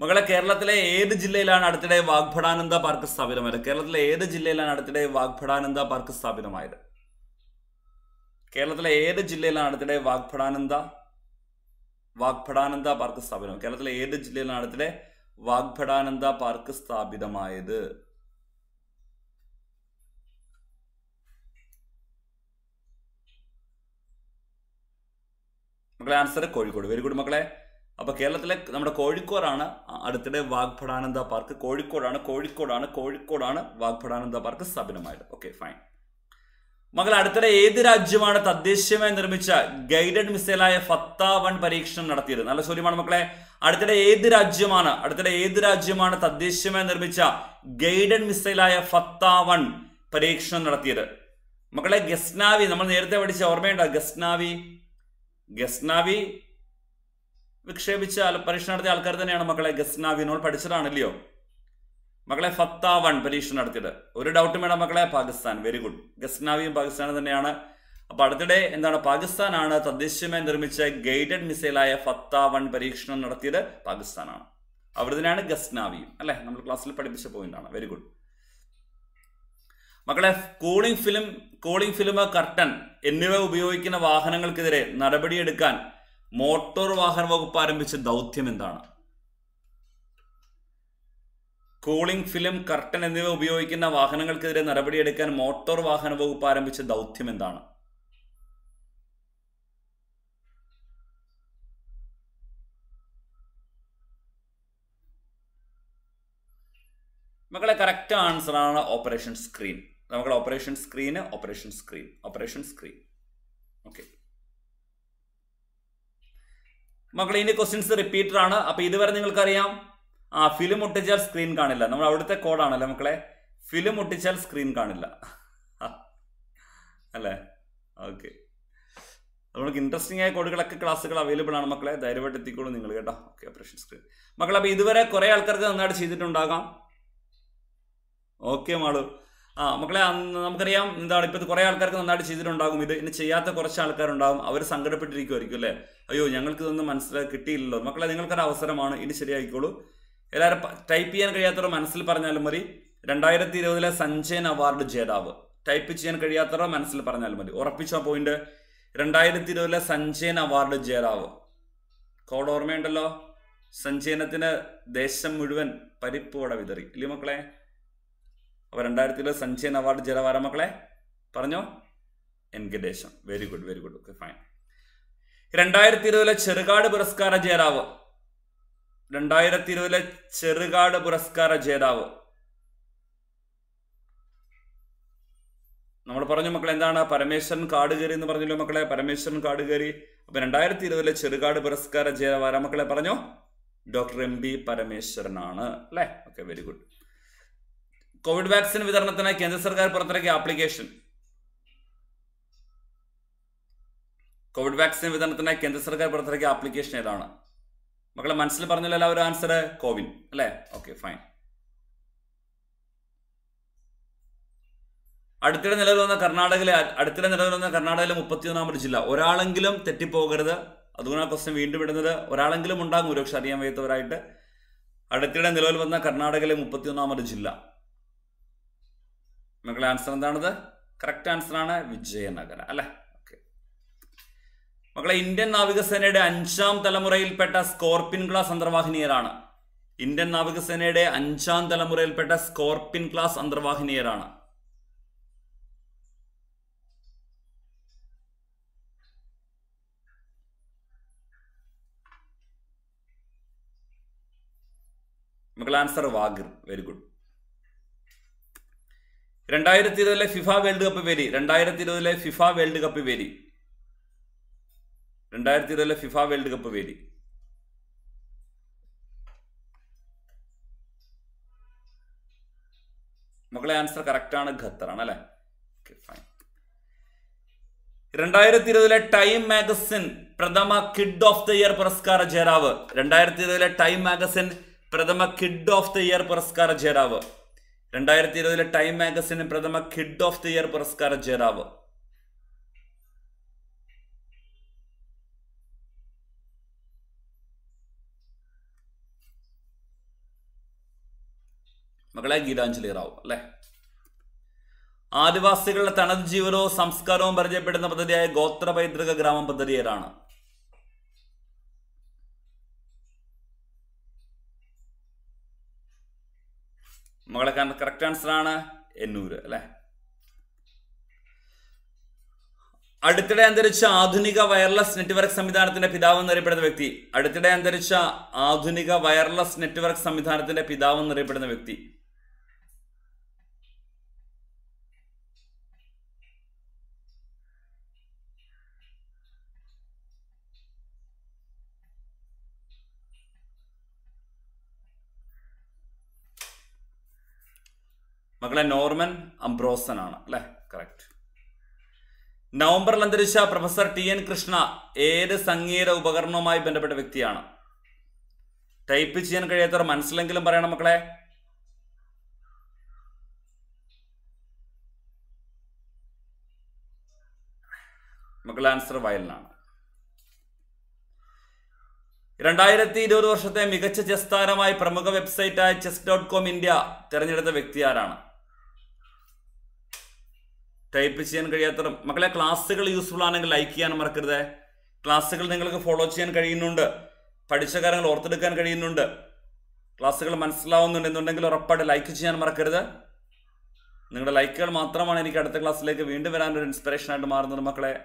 മകളെ കേരളത്തിലെ ഏത് ജില്ലയിലാണ് അടുത്തിടെ വാഗ്ഭടാനന്ദ പാർക്ക് സ്ഥാപിതമായത്? കേരളത്തിലെ ഏത് ജില്ലയിലാണ് അടുത്തിടെ വാഗ്ഭടാനന്ദ പാർക്ക് സ്ഥാപിതമായത്? കേരളത്തിലെ ഏത് ജില്ലയിലാണ് അടുത്തിടെ വാഗ്ഭടാനന്ദ വാഗ്ഭടാനന്ദ പാർക്ക് സ്ഥാപിതം കേരളത്തിലെ ഏത് ജില്ലയിലാണ് അടുത്തിടെ വാഗ്ഭടാനന്ദ പാർക്ക് സ്ഥാപിതമായത്? മക്കളെ ആൻസർ കോഴിക്കോട്. വെരി ഗുഡ് മക്കളെ. അപ്പോൾ കേരളത്തിലെ നമ്മുടെ കോഴിക്കോടാണ് അടുത്തിടെ വാഗ്ഭടാനന്ദ പാർക്ക്. കോഴിക്കോടാണ് കോഴിക്കോടാണ് കോഴിക്കോടാണ് വാഗ്ഭടാനന്ദ പാർക്ക് സ്ഥാപനമായത് ഓക്കെ ഫൈൻ മകൾ അടുത്തിടെ ഏത് രാജ്യമാണ് തദ്ദേശീയമായി നിർമ്മിച്ച ഗൈഡഡ് മിസൈലായ ഫത്ത വൺ പരീക്ഷണം നടത്തിയത്? നല്ല ചോദ്യമാണ് മക്കളെ. അടുത്തിടെ ഏത് രാജ്യമാണ് അടുത്തിടെ ഏത് രാജ്യമാണ് തദ്ദേശീയമായി നിർമ്മിച്ച ഗൈഡഡ് മിസൈലായ ഫത്ത വൺ പരീക്ഷണം നടത്തിയത്? മക്കളെ ഗസ്നാവി നമ്മൾ നേരത്തെ പഠിച്ച ഓർമ്മയുണ്ടോ? ഗസ്നാവി. ഗസ്നാവി വിക്ഷേപിച്ച പരീക്ഷ നടത്തിയ ആൾക്കാർ തന്നെയാണ് മക്കളെ ഗസ്നാവി വിനോൾ പഠിച്ചതാണല്ലയോ? മക്കളെ ഫത്താവൺ പരീക്ഷ നടത്തിയത്. ഒരു ഡൗട്ടും വേണം മക്കളെ പാകിസ്ഥാൻ. വെരി ഗുഡ് ഗസ്നാവിയും പാകിസ്ഥാനും തന്നെയാണ്. അപ്പൊ അടുത്തിടെ എന്താണ് പാകിസ്ഥാനാണ് തദ്ദേശീയമായി നിർമ്മിച്ച ഗൈഡഡ് മിസൈലായ ഫത്ത വൺ പരീക്ഷണം നടത്തിയത് പാകിസ്ഥാനാണ്. അവിടെ തന്നെയാണ് ഗസ്നാവിയും അല്ലെ? നമ്മൾ ക്ലാസ്സിൽ പഠിപ്പിച്ച പോയിന്റ് ആണ്. വെരി ഗുഡ് മക്കളെ cooling film cooling film curtain എന്നിവ ഉപയോഗിക്കുന്ന വാഹനങ്ങൾക്കെതിരെ നടപടിയെടുക്കാൻ മോട്ടോർ വാഹന വകുപ്പ് ആരംഭിച്ച ദൗത്യം എന്താണ്? കൂളിംഗ് ഫിലിം കർട്ടൻ എന്നിവ ഉപയോഗിക്കുന്ന വാഹനങ്ങൾക്കെതിരെ നടപടിയെടുക്കാൻ മോട്ടോർ വാഹന വകുപ്പ് ആരംഭിച്ച ദൗത്യം എന്താണ്? മക്കളെ കറക്റ്റ് ആൻസർ ആണ് ഓപ്പറേഷൻ സ്ക്രീൻ നമുക്ക് operation screen operation screen operation screen okay മക്കളെ ഇനി ക്വസ്റ്റ്യൻസ് റിപ്പീറ്റർ ആണ്. അപ്പൊ ഇതുവരെ നിങ്ങൾക്കറിയാം? ആ ഫിലിം ഒട്ടിച്ചാൽ സ്ക്രീൻ കാണില്ല. നമ്മൾ അവിടുത്തെ കോഡാണല്ലേ മക്കളെ? ഫിലിം ഒട്ടിച്ചാൽ സ്ക്രീൻ കാണില്ല. [laughs] അല്ലേ? ഓക്കെ നമുക്ക് ഇൻട്രസ്റ്റിംഗ് ആയ കോഡുകളൊക്കെ ക്ലാസ്സുകൾ അവൈലബിൾ ആണ് മക്കളെ. ധൈര്യമായിട്ട് എത്തിക്കോളൂ നിങ്ങൾ കേട്ടോ. ഓക്കെ ഓപ്പറേഷൻ സ്ക്രീൻ മക്കളെ അപ്പോൾ ഇതുവരെ കുറേ ആൾക്കാർക്ക് നന്നായിട്ട് ചെയ്തിട്ടുണ്ടാകാം. ഓക്കെ മാളു. ആ മക്കളെ നമുക്കറിയാം എന്താണ് ഇപ്പോഴത്തെ കുറേ ആൾക്കാർക്ക് നന്നായിട്ട് ചെയ്തിട്ടുണ്ടാകും ഇത്. ഇനി ചെയ്യാത്ത കുറച്ച് ആൾക്കാരുണ്ടാകും അവർ സങ്കടപ്പെട്ടിരിക്കുമായിരിക്കും അല്ലേ? അയ്യോ ഞങ്ങൾക്ക് ഇതൊന്നും മനസ്സിലാക്കി കിട്ടിയില്ലല്ലോ. മക്കളെ നിങ്ങൾക്കൊരു അവസരമാണ്. ഇനി ശരിയായിക്കോളൂ. എല്ലാവരും ടൈപ്പ് ചെയ്യാൻ കഴിയാത്തവർ മനസ്സിൽ പറഞ്ഞാലും മതി. രണ്ടായിരത്തി ഇരുപതിലെ സഞ്ജയൻ അവാർഡ് ജേതാവ്. ടൈപ്പ് ചെയ്യാൻ കഴിയാത്തവർ മനസ്സിൽ പറഞ്ഞാലും മതി. ഉറപ്പിച്ച പോയിന്റ് രണ്ടായിരത്തി ഇരുപതിലെ സഞ്ജയൻ അവാർഡ് ജേതാവ്. കോഡ് ഓർമ്മയുണ്ടല്ലോ? സഞ്ജയനത്തിന് ദേശം മുഴുവൻ പരിപ്പോടെ വിതറി. ഇല്ലേ മക്കളെ? അപ്പോൾ രണ്ടായിരത്തി ഇരുപത് സഞ്ജയൻ അവാർഡ് ജലവാര മക്കളെ പറഞ്ഞോ? എൻകദേശം very good very good okay fine രണ്ടായിരത്തി ഇരുപതിലെ ചെറുകാട് പുരസ്കാര ജേതാവ്. രണ്ടായിരത്തി ഇരുപതിലെ ചെറുകാട് പുരസ്കാര ജേതാവ്. നമ്മൾ പറഞ്ഞു മക്കളെ എന്താണ്? പരമേശ്വരൻ കാടുകേറി എന്ന് പറഞ്ഞല്ലോ മക്കളെ? പരമേശ്വരൻ കാടുകേറി. അപ്പൊ രണ്ടായിരത്തി ഇരുപതിലെ ചെറുകാട് പുരസ്കാര ജേതാവ് മക്കളെ പറഞ്ഞോ? ഡോക്ടർ എം ബി പരമേശ്വരനാണ്. അല്ലേ? Okay very good Covid vaccine വിതരണത്തിനായി കേന്ദ്ര സർക്കാർ പുറത്തിറക്കിയ ആപ്ലിക്കേഷൻ. കോവിഡ് വാക്സിൻ വിതരണത്തിനായി കേന്ദ്ര സർക്കാർ പുറത്തിറക്കിയ ആപ്ലിക്കേഷൻ ഏതാണ്? മക്കളെ മനസ്സിൽ പറഞ്ഞല്ലോ എല്ലാവരും ആൻസർ കോവിൻ അല്ലേ? ഓക്കെ ഫൈൻ അടുത്തിടെ നിലവിൽ കർണാടകയിലെ അടുത്തിടെ നിലവിൽ വന്ന കർണാടകയിലെ മുപ്പത്തിയൊന്നാമത് ജില്ല. ഒരാളെങ്കിലും തെറ്റിപ്പോകരുത്. അതുകൊണ്ട് ആ ക്വസ്റ്റ്യൻ വീണ്ടും ഇടുന്നത്. ഒരാളെങ്കിലും ഉണ്ടാകും ഒരുപക്ഷെ അറിയാൻ വയ്യാത്തവരായിട്ട്. അടുത്തിടെ നിലവിൽ വന്ന കർണാടകയിലെ മുപ്പത്തിയൊന്നാമത് ജില്ല. മക്കളെ ആൻസർ എന്താണത്? കറക്റ്റ് ആൻസർ ആണ് വിജയനഗര അല്ലെ? ഓക്കെ മക്കളെ ഇന്ത്യൻ നാവികസേനയുടെ അഞ്ചാം തലമുറയിൽപ്പെട്ട സ്കോർപിൻ ക്ലാസ് അന്തർവാഹിനിയരാണ്. ഇന്ത്യൻ നാവികസേനയുടെ അഞ്ചാം തലമുറയിൽപ്പെട്ട സ്കോർപിൻ ക്ലാസ് അന്തർവാഹിനിയരാണ്. മക്കളെ ആൻസർ വാഗിർ. വെരി ഗുഡ് രണ്ടായിരത്തി ഇരുപതിലെ ഫിഫ വേൾഡ് കപ്പ് പേര് രണ്ടായിരത്തി ഇരുപതിലെ ഫിഫ വേൾഡ് കപ്പ് പേര്. രണ്ടായിരത്തി ഇരുപതിലെ ഫിഫ വേൾഡ് കപ്പ് പേര്. മക്കളെ ആൻസർ കറക്റ്റ് ആണ് ഖത്തറാണ് ആണല്ലേ രണ്ടായിരത്തി ഇരുപതിലെ ടൈം മാഗസിൻ പ്രഥമ കിഡ് ഓഫ് ദ ഇയർ പുരസ്കാര ജേതാവ്. രണ്ടായിരത്തി ഇരുപതിലെ ടൈം മാഗസിൻ പ്രഥമ കിഡ് ഓഫ് ദ ഇയർ പുരസ്കാര ജേതാവ്. രണ്ടായിരത്തി ഇരുപതിലെ ടൈം മാഗസിന് പ്രഥമ കിഡ് ഓഫ് ദി ഇയർ പുരസ്കാര ജേതാവ്. മകളെ ഗീതാഞ്ജലി റാവു അല്ലെ? ആദിവാസികളുടെ തനത് ജീവനവും സംസ്കാരവും പരിചയപ്പെടുന്ന പദ്ധതിയായ ഗോത്ര പൈതൃക ഗ്രാമം പദ്ധതിയേരാണ് മകളെ കറക്റ്റ് ആൻസർ ആണ് എന്നൂര് അല്ലെ? അടുത്തിടെ അന്തരിച്ച ആധുനിക വയർലെസ് നെറ്റ്വർക്ക് സംവിധാനത്തിന്റെ പിതാവ് എന്നറിയപ്പെടുന്ന വ്യക്തി. അടുത്തിടെ അന്തരിച്ച ആധുനിക വയർലെസ് നെറ്റ്വർക്ക് സംവിധാനത്തിന്റെ പിതാവ് എന്നറിയപ്പെടുന്ന വ്യക്തി. മകളെ നോർമൻ അംബ്രോസൻ ആണ് അല്ലെ? കറക്റ്റ് നവംബറിൽ അന്തരിച്ച പ്രൊഫസർ ടി എൻ കൃഷ്ണ ഏത് സംഗീത ഉപകരണവുമായി ബന്ധപ്പെട്ട വ്യക്തിയാണ്? ടൈപ്പ് ചെയ്യാൻ കഴിയാത്തവർ മനസ്സിലെങ്കിലും പറയണം മക്കളെ. മക്കളെ ആൻസർ വയലിനാണ്. രണ്ടായിരത്തി ഇരുപത് വർഷത്തെ മികച്ച ചെസ് താരമായി പ്രമുഖ വെബ്സൈറ്റായ ചെസ് ഡോട്ട് കോം ഇന്ത്യ തിരഞ്ഞെടുത്ത വ്യക്തി ആരാണ്? ടൈപ്പ് ചെയ്യാൻ കഴിയാത്ത മക്കളെ ക്ലാസ്സുകൾ യൂസ്ഫുൾ ആണെങ്കിൽ ലൈക്ക് ചെയ്യാൻ മറക്കരുത്. ക്ലാസ്സുകൾ നിങ്ങൾക്ക് ഫോളോ ചെയ്യാൻ കഴിയുന്നുണ്ട്. പഠിച്ച കാര്യങ്ങൾ ഓർത്തെടുക്കാൻ കഴിയുന്നുണ്ട്. ക്ലാസ്സുകൾ മനസ്സിലാവുന്നുണ്ട് എന്നുണ്ടെങ്കിൽ ഉറപ്പായിട്ട് ലൈക്ക് ചെയ്യാൻ മറക്കരുത്. നിങ്ങളുടെ ലൈക്കുകൾ മാത്രമാണ് എനിക്ക് അടുത്ത ക്ലാസ്സിലേക്ക് വീണ്ടും വരാൻ ഒരു ഇൻസ്പിറേഷൻ ആയിട്ട് മാറുന്നത് മക്കളെ.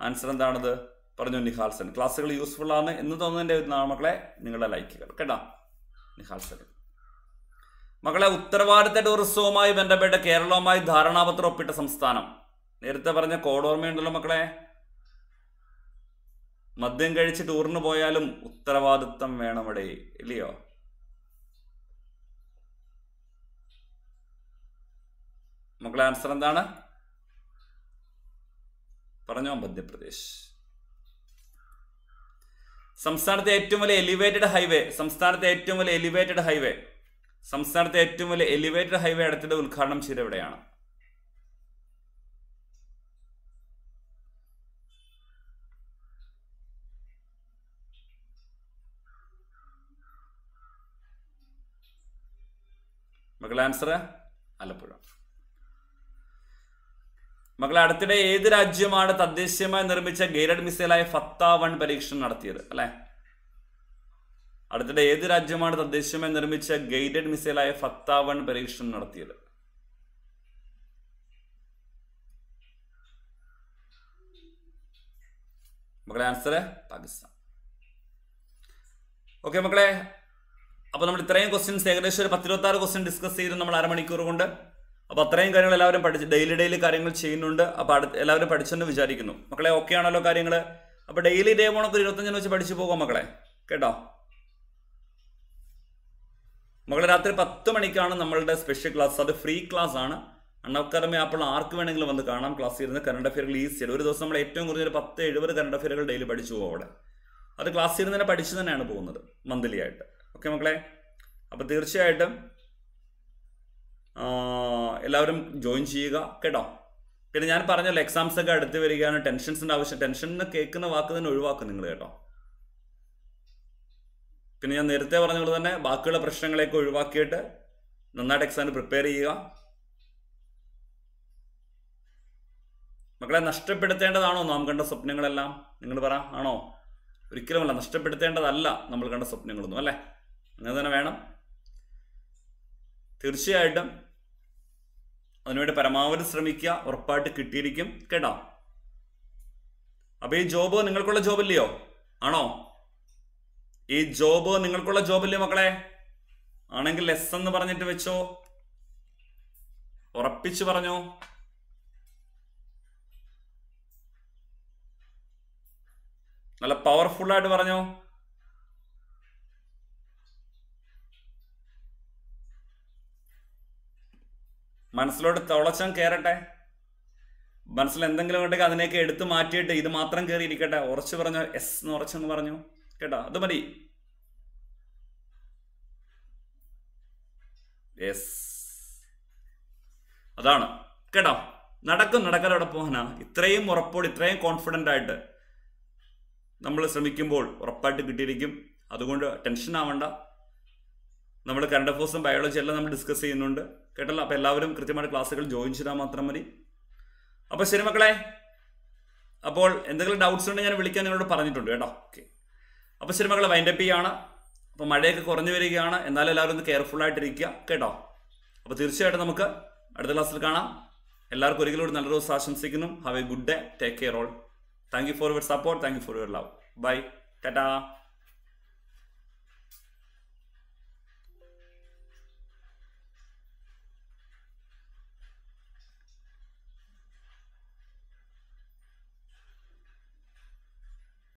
ആൻസർ എന്താണത്? പറഞ്ഞു നിഹാൽസൻ ക്ലാസ്സുകൾ യൂസ്ഫുൾ ആണ് എന്ന് തോന്നുന്നതിന്റെ മക്കളെ നിങ്ങളുടെ ലൈക്കുകൾ കേട്ടോ? നിഹാൽസൻ മക്കളെ ഉത്തരവാദിത്ത ടൂറിസവുമായി ബന്ധപ്പെട്ട് കേരളവുമായി ധാരണാപത്രം ഒപ്പിട്ട സംസ്ഥാനം. നേരത്തെ പറഞ്ഞ കോടോർമ്മയുണ്ടല്ലോ മക്കളെ? മദ്യം കഴിച്ച് ടൂറിന് പോയാലും ഉത്തരവാദിത്തം അവിടെ ഇല്ലയോ? മക്കളെ ആൻസർ എന്താണ്? പറഞ്ഞോ മധ്യപ്രദേശ്. സംസ്ഥാനത്തെ ഏറ്റവും വലിയ എലിവേറ്റഡ് ഹൈവേ സംസ്ഥാനത്തെ ഏറ്റവും വലിയ എലിവേറ്റഡ് ഹൈവേ സംസ്ഥാനത്തെ ഏറ്റവും വലിയ എലിവേറ്റഡ് ഹൈവേ അടുത്തിടെ ഉദ്ഘാടനം ചെയ്ത് എവിടെയാണ് ആൻസർ ആലപ്പുഴ. മക്കളെ അടുത്തിടെ ഏത് രാജ്യമാണ് തദ്ദേശീയമായി നിർമ്മിച്ച ഗൈഡഡ് മിസൈലായ ഫത്ത വൺ പരീക്ഷണം നടത്തിയത് അല്ലെ? അടുത്തിടെ ഏത് രാജ്യമാണ് തദ്ദേശീയമായി നിർമ്മിച്ച ഗൈഡഡ് മിസൈലായ ഫത്ത വൺ പരീക്ഷണം നടത്തിയത്? മക്കളെ ആൻസർ പാകിസ്ഥാൻ. ഓക്കെ മക്കളെ അപ്പോൾ നമ്മൾ ഇത്രയും ക്വസ്റ്റ്യൻസ് ഏകദേശം ഒരു പത്തിരുപത്തി ആറ് ക്വസ്റ്റ്യൻ ഡിസ്കസ് ചെയ്തു നമ്മൾ അരമണിക്കൂർ കൊണ്ട് അപ്പോൾ അത്രയും കാര്യങ്ങൾ എല്ലാവരും പഠിച്ച് ഡെയിലി ഡെയിലി കാര്യങ്ങൾ ചെയ്യുന്നുണ്ട്. അപ്പോൾ അടുത്ത് എല്ലാവരും പഠിച്ചെന്ന് വിചാരിക്കുന്നു. മക്കളെ ഓക്കെ ആണല്ലോ കാര്യങ്ങൾ അപ്പോൾ ഡെയിലി ഡേ പോണൊക്കെ ഇരുപത്തഞ്ചിന് വെച്ച് പഠിച്ചു പോകാം മക്കളെ. കേട്ടോ? മക്കളെ രാത്രി പത്ത് മണിക്കാണ് നമ്മളുടെ സ്പെഷ്യൽ ക്ലാസ് അത് ഫ്രീ ക്ലാസ് ആണ്. അണ്ണാക്കാരമേ അപ്പോൾ ആർക്ക് വേണമെങ്കിലും വന്ന് കാണാം ക്ലാസ് ഇരുന്ന് കറണ്ട് അഫയറുകൾ ഈസിയാണ് ഒരു ദിവസം നമ്മൾ ഏറ്റവും കുറഞ്ഞ ഒരു പത്ത് എഴുപത് കറണ്ട് അഫയറുകൾ ഡെയിലി പഠിച്ചു പോകും അവിടെ. അത് ക്ലാസ് ചെയ്യുന്ന തന്നെ പഠിച്ചു തന്നെയാണ് പോകുന്നത് മന്ത്ലി ആയിട്ട്. ഓക്കെ മക്കളെ? അപ്പോൾ തീർച്ചയായിട്ടും എല്ലാവരും ജോയിൻ ചെയ്യുക കേട്ടോ. പിന്നെ ഞാൻ പറഞ്ഞല്ലോ എക്സാംസ് ഒക്കെ അടുത്ത് വരികയാണ്. ടെൻഷൻസിന്റെ ആവശ്യം ടെൻഷൻ എന്ന് കേൾക്കുന്ന വാക്ക് തന്നെ ഒഴിവാക്കും നിങ്ങൾ കേട്ടോ. പിന്നെ ഞാൻ നേരത്തെ പറഞ്ഞ പോലെ തന്നെ ബാക്കിയുള്ള പ്രശ്നങ്ങളെയൊക്കെ ഒഴിവാക്കിയിട്ട് നന്നായിട്ട് എക്സാമിന് പ്രിപ്പയർ ചെയ്യുക. മക്കളെ നഷ്ടപ്പെടുത്തേണ്ടതാണോ നാം കണ്ട സ്വപ്നങ്ങളെല്ലാം? നിങ്ങൾ പറ ആണോ? ഒരിക്കലുമല്ല നഷ്ടപ്പെടുത്തേണ്ടതല്ല നമ്മൾ കണ്ട സ്വപ്നങ്ങളൊന്നും അല്ലേ? അങ്ങനെ തന്നെ വേണം. തീർച്ചയായിട്ടും അതിനുവേണ്ടി പരമാവധി ശ്രമിക്കുക ഉറപ്പായിട്ട് കിട്ടിയിരിക്കും കേട്ടോ? അപ്പൊ ഈ ജോബ് നിങ്ങൾക്കുള്ള ജോബ് ഇല്ലയോ? ആണോ? ഈ ജോബ് നിങ്ങൾക്കുള്ള ജോബല്ലേ മക്കളെ? ആണെങ്കിൽ എസ് എന്ന് പറഞ്ഞിട്ട് വെച്ചോ. ഉറപ്പിച്ചു പറഞ്ഞോ. നല്ല പവർഫുൾ ആയിട്ട് പറഞ്ഞോ. മനസ്സിലോട്ട് തുളച്ചം കയറട്ടെ മനസ്സിൽ എന്തെങ്കിലും ഉണ്ടെങ്കിൽ അതിനെയൊക്കെ എടുത്തു മാറ്റിയിട്ട് ഇത് മാത്രം കയറി ഇരിക്കട്ടെ ഉറച്ചു പറഞ്ഞോ എസ് എന്ന് ഉറച്ചെന്ന് പറഞ്ഞു. കേട്ടോ അത് മതി. അതാണ്. കേട്ടോ നടക്കും നടക്കാതെ പോകാനാ. ഇത്രയും ഉറപ്പോട് ഇത്രയും കോൺഫിഡന്റ് ആയിട്ട് നമ്മൾ ശ്രമിക്കുമ്പോൾ ഉറപ്പായിട്ട് കിട്ടിയിരിക്കും. അതുകൊണ്ട് ടെൻഷൻ ആവണ്ട. നമ്മൾ കറണ്ട് അഫേഴ്സും ബയോളജി എല്ലാം നമ്മൾ ഡിസ്കസ് ചെയ്യുന്നുണ്ട്. കേട്ടല്ലോ അപ്പോൾ എല്ലാവരും കൃത്യമായിട്ട് ക്ലാസ്സുകൾ ജോയിൻ ചെയ്താൽ മാത്രം മതി. അപ്പോൾ ശരി മക്കളെ അപ്പോൾ എന്തെങ്കിലും ഡൗട്ട്സ് ഉണ്ടെങ്കിൽ ഞാൻ വിളിക്കാൻ നിങ്ങളോട് പറഞ്ഞിട്ടുണ്ട് കേട്ടോ. ഓക്കെ അപ്പോൾ ശരി മക്കളെ വൈൻഡപ്പ് ചെയ്യാണ്. അപ്പോൾ മഴയൊക്കെ കുറഞ്ഞു വരികയാണ്. എന്നാലും എല്ലാവരും ഒന്ന് കെയർഫുൾ ആയിട്ടിരിക്കുക. കേട്ടോ? അപ്പോൾ തീർച്ചയായിട്ടും നമുക്ക് അടുത്ത ക്ലാസ്സിൽ കാണാം. എല്ലാവർക്കും ഒരിക്കലും കൂടി നല്ല ദിവസം ആശംസിക്കുന്നു. Have a good day take care all thank you for your support thank you for your love bye tata